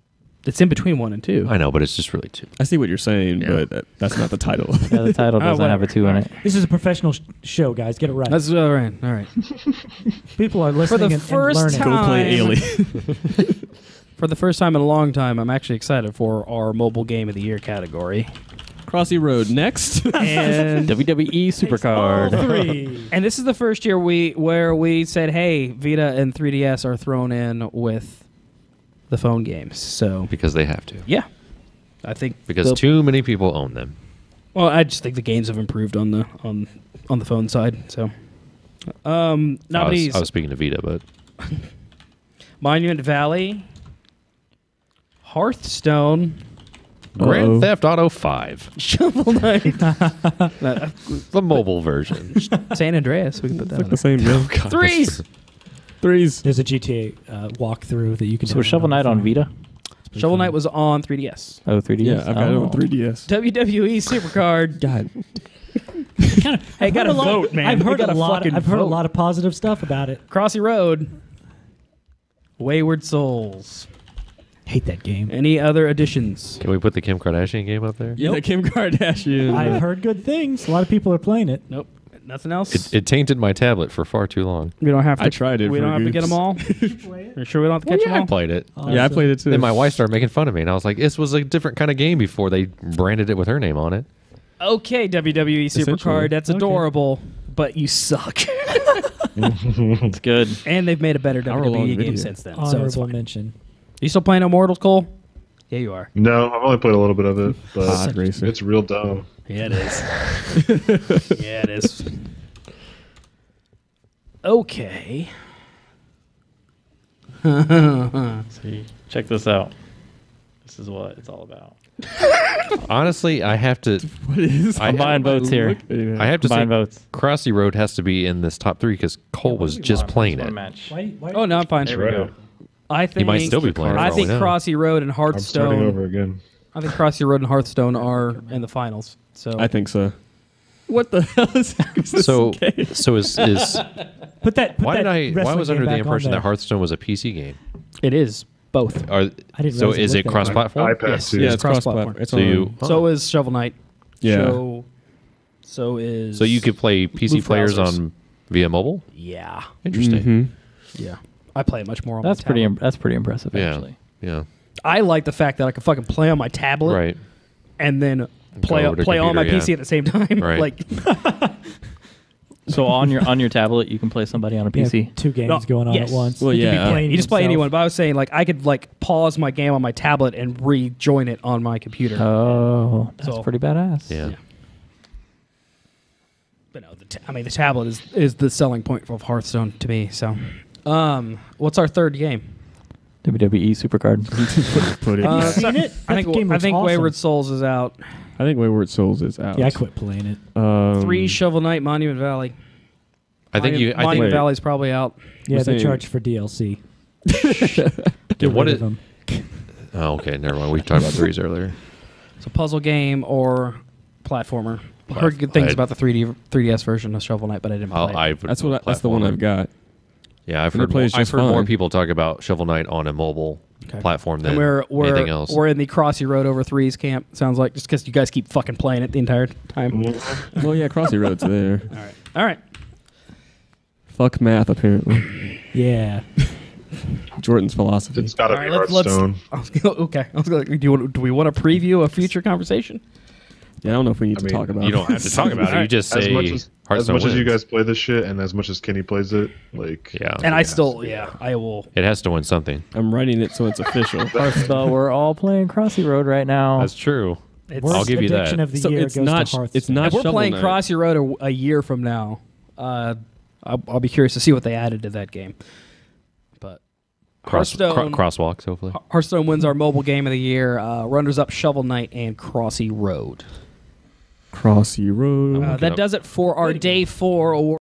[SPEAKER 1] it's in between one and two.
[SPEAKER 3] I know, but it's just really two.
[SPEAKER 2] I see what you're saying,
[SPEAKER 3] Yeah.
[SPEAKER 2] but that, that's not the title.
[SPEAKER 4] Yeah, the title
[SPEAKER 1] Oh,
[SPEAKER 4] doesn't have a
[SPEAKER 1] whatever.
[SPEAKER 4] two in it.
[SPEAKER 6] This is a professional sh- show, guys. Get it right.
[SPEAKER 1] That's all right. All right.
[SPEAKER 6] People are listening
[SPEAKER 1] the
[SPEAKER 6] and, and
[SPEAKER 1] first
[SPEAKER 6] learning.
[SPEAKER 1] time-
[SPEAKER 2] Go play
[SPEAKER 1] Time.
[SPEAKER 2] Alien.
[SPEAKER 1] For the first time in a long time, I'm actually excited for our mobile game of the year category.
[SPEAKER 2] Crossy Road next.
[SPEAKER 1] And
[SPEAKER 4] WWE
[SPEAKER 6] All
[SPEAKER 4] Supercard.
[SPEAKER 6] three.
[SPEAKER 1] and this is the first year we where we said, "Hey, Vita and 3DS are thrown in with the phone games." So,
[SPEAKER 3] Because they have to.
[SPEAKER 1] yeah. I think
[SPEAKER 3] Because too many people own them.
[SPEAKER 1] Well, I just think the games have improved on the on on the phone side. So, um,
[SPEAKER 3] I was, I was speaking to Vita, but
[SPEAKER 1] Monument Valley, Hearthstone,
[SPEAKER 3] Grand
[SPEAKER 2] Uh-oh.
[SPEAKER 3] Theft Auto 5,
[SPEAKER 1] Shovel Knight,
[SPEAKER 3] the mobile version.
[SPEAKER 1] San Andreas. We can put that.
[SPEAKER 2] like
[SPEAKER 1] on
[SPEAKER 2] the
[SPEAKER 1] there.
[SPEAKER 2] same game.
[SPEAKER 3] God,
[SPEAKER 1] Threes.
[SPEAKER 3] That's-
[SPEAKER 2] Threes.
[SPEAKER 6] There's a GTA uh, walkthrough that you can.
[SPEAKER 4] So was Shovel Knight on Vita?
[SPEAKER 1] Shovel Knight was on 3DS.
[SPEAKER 4] Oh, 3DS.
[SPEAKER 2] Yeah, I've got it
[SPEAKER 4] oh.
[SPEAKER 2] on 3DS.
[SPEAKER 1] WWE Supercard.
[SPEAKER 2] God,
[SPEAKER 1] Hey,
[SPEAKER 6] I've
[SPEAKER 1] gotta
[SPEAKER 6] a lot-
[SPEAKER 1] vote, man.
[SPEAKER 6] I've heard a
[SPEAKER 1] gotta
[SPEAKER 6] lot.
[SPEAKER 1] fucking
[SPEAKER 6] I've heard a lot of positive stuff about it.
[SPEAKER 1] Crossy Road. Wayward Souls.
[SPEAKER 6] Hate that game.
[SPEAKER 1] Any other additions?
[SPEAKER 3] Can we put the Kim Kardashian game up there?
[SPEAKER 2] yeah, the Kim Kardashian.
[SPEAKER 6] I've heard good things. A lot of people are playing it.
[SPEAKER 1] Nope. Nothing else.
[SPEAKER 3] It, it tainted my tablet for far too long.
[SPEAKER 1] we don't have to.
[SPEAKER 2] I tried it
[SPEAKER 1] We
[SPEAKER 2] for
[SPEAKER 1] don't have to get them all. Are you sure we don't have to
[SPEAKER 3] Well,
[SPEAKER 1] catch
[SPEAKER 3] yeah,
[SPEAKER 1] them
[SPEAKER 3] I played it.
[SPEAKER 2] yeah, I played it too.
[SPEAKER 3] Then my wife started making fun of me, and I was like, "This was a different kind of game before they branded it with her name on it."
[SPEAKER 1] Okay, WWE Supercard. That's
[SPEAKER 6] Okay.
[SPEAKER 1] adorable, but you suck.
[SPEAKER 4] It's good.
[SPEAKER 1] and they've made a better
[SPEAKER 2] Hour-long
[SPEAKER 1] WWE game
[SPEAKER 2] video.
[SPEAKER 1] since then. So it's
[SPEAKER 6] Honorable
[SPEAKER 1] fine.
[SPEAKER 6] mention.
[SPEAKER 1] You still playing Immortals, Cole? Yeah, you are.
[SPEAKER 5] No, I've only played a little bit of it, but
[SPEAKER 2] ah,
[SPEAKER 5] it's real dumb.
[SPEAKER 1] Yeah, it is. yeah, it is. Okay.
[SPEAKER 4] See, check this out. This is what it's all about.
[SPEAKER 3] Honestly, I have to.
[SPEAKER 2] what is?
[SPEAKER 3] I
[SPEAKER 4] I'm buying votes here.
[SPEAKER 3] I have to say,
[SPEAKER 4] Combined votes.
[SPEAKER 3] Crossy Road has to be in this top three because Cole was just playing it.
[SPEAKER 4] Match.
[SPEAKER 6] Why, why,
[SPEAKER 1] Oh no, I'm fine.
[SPEAKER 4] There we go.
[SPEAKER 1] I think
[SPEAKER 3] might still be playing it
[SPEAKER 1] I
[SPEAKER 3] for all
[SPEAKER 1] think
[SPEAKER 3] know.
[SPEAKER 1] Crossy Road and
[SPEAKER 5] I'm starting over again.
[SPEAKER 1] I think Crossy Road and Hearthstone are in the finals. So
[SPEAKER 2] I think so. What the hell is, is this
[SPEAKER 3] So
[SPEAKER 2] game?
[SPEAKER 3] so is is
[SPEAKER 6] Put that. Put
[SPEAKER 3] why
[SPEAKER 6] that
[SPEAKER 3] did I why
[SPEAKER 6] wrestling
[SPEAKER 3] was I under the
[SPEAKER 6] back on
[SPEAKER 3] impression
[SPEAKER 6] there.
[SPEAKER 3] that Hearthstone was a PC game?
[SPEAKER 1] It is both.
[SPEAKER 3] Are
[SPEAKER 6] I didn't
[SPEAKER 3] so
[SPEAKER 6] realize it
[SPEAKER 3] is
[SPEAKER 6] looked
[SPEAKER 3] it
[SPEAKER 6] that
[SPEAKER 3] cross platform?
[SPEAKER 5] iPad
[SPEAKER 1] Yes.
[SPEAKER 5] too.
[SPEAKER 2] yeah,
[SPEAKER 1] it's
[SPEAKER 2] it's cross
[SPEAKER 1] cross-platform.
[SPEAKER 2] platform. It's
[SPEAKER 3] So
[SPEAKER 2] on-
[SPEAKER 3] you
[SPEAKER 1] So is Shovel Knight.
[SPEAKER 2] Yeah.
[SPEAKER 1] So, so is.
[SPEAKER 3] so you could play PC
[SPEAKER 1] Move
[SPEAKER 3] players
[SPEAKER 1] browsers.
[SPEAKER 3] on via mobile.
[SPEAKER 1] Yeah.
[SPEAKER 3] Interesting.
[SPEAKER 2] Mhm.
[SPEAKER 1] Yeah. I play it much more on
[SPEAKER 4] That's
[SPEAKER 1] my
[SPEAKER 4] pretty.
[SPEAKER 1] tablet.
[SPEAKER 4] Im- that's pretty impressive,
[SPEAKER 3] Yeah.
[SPEAKER 4] actually.
[SPEAKER 3] Yeah.
[SPEAKER 1] I like the fact that I can fucking play on my tablet
[SPEAKER 3] Right.
[SPEAKER 1] and then play
[SPEAKER 3] over to
[SPEAKER 1] play on my
[SPEAKER 3] computer,
[SPEAKER 1] PC
[SPEAKER 3] yeah.
[SPEAKER 1] at the same time.
[SPEAKER 3] Right.
[SPEAKER 1] like
[SPEAKER 4] So on your on your tablet, you can play somebody on a
[SPEAKER 6] Yeah,
[SPEAKER 4] PC.
[SPEAKER 6] two games
[SPEAKER 1] No,
[SPEAKER 6] going on
[SPEAKER 1] yes.
[SPEAKER 6] at once.
[SPEAKER 2] Well,
[SPEAKER 6] He could be
[SPEAKER 2] yeah.
[SPEAKER 6] playing
[SPEAKER 1] you just play
[SPEAKER 6] himself.
[SPEAKER 1] anyone, but I was saying like I could like pause my game on my tablet and rejoin it on my computer.
[SPEAKER 4] Oh, that's
[SPEAKER 1] So-
[SPEAKER 4] pretty badass.
[SPEAKER 3] Yeah.
[SPEAKER 1] Yeah. but no, the ta- I mean the tablet is is the selling point of Hearthstone to me. So, um, what's our third game?
[SPEAKER 4] WWE Supercard.
[SPEAKER 2] Put it.
[SPEAKER 1] Uh,
[SPEAKER 6] seen it?
[SPEAKER 1] I think
[SPEAKER 6] game
[SPEAKER 1] I
[SPEAKER 6] looks
[SPEAKER 1] think
[SPEAKER 6] awesome.
[SPEAKER 1] Wayward Souls is out.
[SPEAKER 2] I think Wayward Souls is out.
[SPEAKER 6] Yeah, I quit playing it.
[SPEAKER 2] Um,
[SPEAKER 1] Three Shovel Knight Monument Valley.
[SPEAKER 3] I think you. I
[SPEAKER 1] Monument
[SPEAKER 3] think
[SPEAKER 2] Wait.
[SPEAKER 1] Valley's probably out.
[SPEAKER 6] Yeah,
[SPEAKER 2] We're
[SPEAKER 6] they
[SPEAKER 2] saying-
[SPEAKER 6] charge for DLC.
[SPEAKER 3] Yeah,
[SPEAKER 6] Get
[SPEAKER 3] what
[SPEAKER 6] rid
[SPEAKER 3] is-
[SPEAKER 6] of them.
[SPEAKER 3] Oh, okay. Never mind. We talked about threes earlier.
[SPEAKER 1] It's a puzzle game or platformer. I heard good things
[SPEAKER 3] I-
[SPEAKER 1] about the 3D 3DS version of Shovel Knight, but I didn't
[SPEAKER 3] I'll,
[SPEAKER 1] play.
[SPEAKER 3] I
[SPEAKER 1] it.
[SPEAKER 3] would
[SPEAKER 2] That's what. I, that's the one
[SPEAKER 3] platformer.
[SPEAKER 2] I've got.
[SPEAKER 3] Yeah, I've
[SPEAKER 2] And it
[SPEAKER 3] heard. More, I've heard more people talk about Shovel Knight on a mobile
[SPEAKER 1] Okay.
[SPEAKER 3] platform than
[SPEAKER 1] and we're we're
[SPEAKER 3] anything else.
[SPEAKER 1] we're in the Crossy Road over threes camp. Sounds like just because you guys keep fucking playing it the entire time.
[SPEAKER 2] Well, yeah, Crossy Road's there.
[SPEAKER 1] All right, all right.
[SPEAKER 2] Fuck math, apparently.
[SPEAKER 6] Yeah.
[SPEAKER 2] Jordan's philosophy.
[SPEAKER 5] It's got to
[SPEAKER 1] All
[SPEAKER 5] be
[SPEAKER 1] right, let's- let's-
[SPEAKER 5] Hearthstone.
[SPEAKER 1] I was gonna- okay, I was going. Do you want? Do we want to preview a future conversation?
[SPEAKER 2] Yeah, I don't know if we need
[SPEAKER 5] I
[SPEAKER 2] to
[SPEAKER 5] mean,
[SPEAKER 2] talk about. It.
[SPEAKER 3] You don't have to talk about it. You
[SPEAKER 1] Alright.
[SPEAKER 3] just
[SPEAKER 5] As
[SPEAKER 3] say
[SPEAKER 5] much as, as much as you guys play this shit, and as much as Kenny plays it, like
[SPEAKER 3] Yeah.
[SPEAKER 1] And I still, yeah. I will.
[SPEAKER 3] It has to win something.
[SPEAKER 2] I'm writing it so it's official.
[SPEAKER 4] Hearthstone. We're all playing Crossy Road right now.
[SPEAKER 3] That's true.
[SPEAKER 1] It's,
[SPEAKER 3] I'll give you that.
[SPEAKER 6] addiction of the
[SPEAKER 2] So
[SPEAKER 6] year
[SPEAKER 2] it's
[SPEAKER 6] goes
[SPEAKER 2] not-
[SPEAKER 6] to Hearthstone.
[SPEAKER 2] it's not-
[SPEAKER 1] if we're playing
[SPEAKER 2] Knight.
[SPEAKER 1] Crossy Road a, a year from now, uh, I'll, I'll be curious to see what they added to that game. But
[SPEAKER 3] Cross, cro-
[SPEAKER 1] Hearthstone,
[SPEAKER 3] crosswalks, hopefully.
[SPEAKER 1] Hearthstone wins our mobile game of the year. Uh, runners up Shovel Knight and Crossy Road.
[SPEAKER 2] Crossy Road.
[SPEAKER 1] Uh, that
[SPEAKER 3] up.
[SPEAKER 1] does it for our day four award.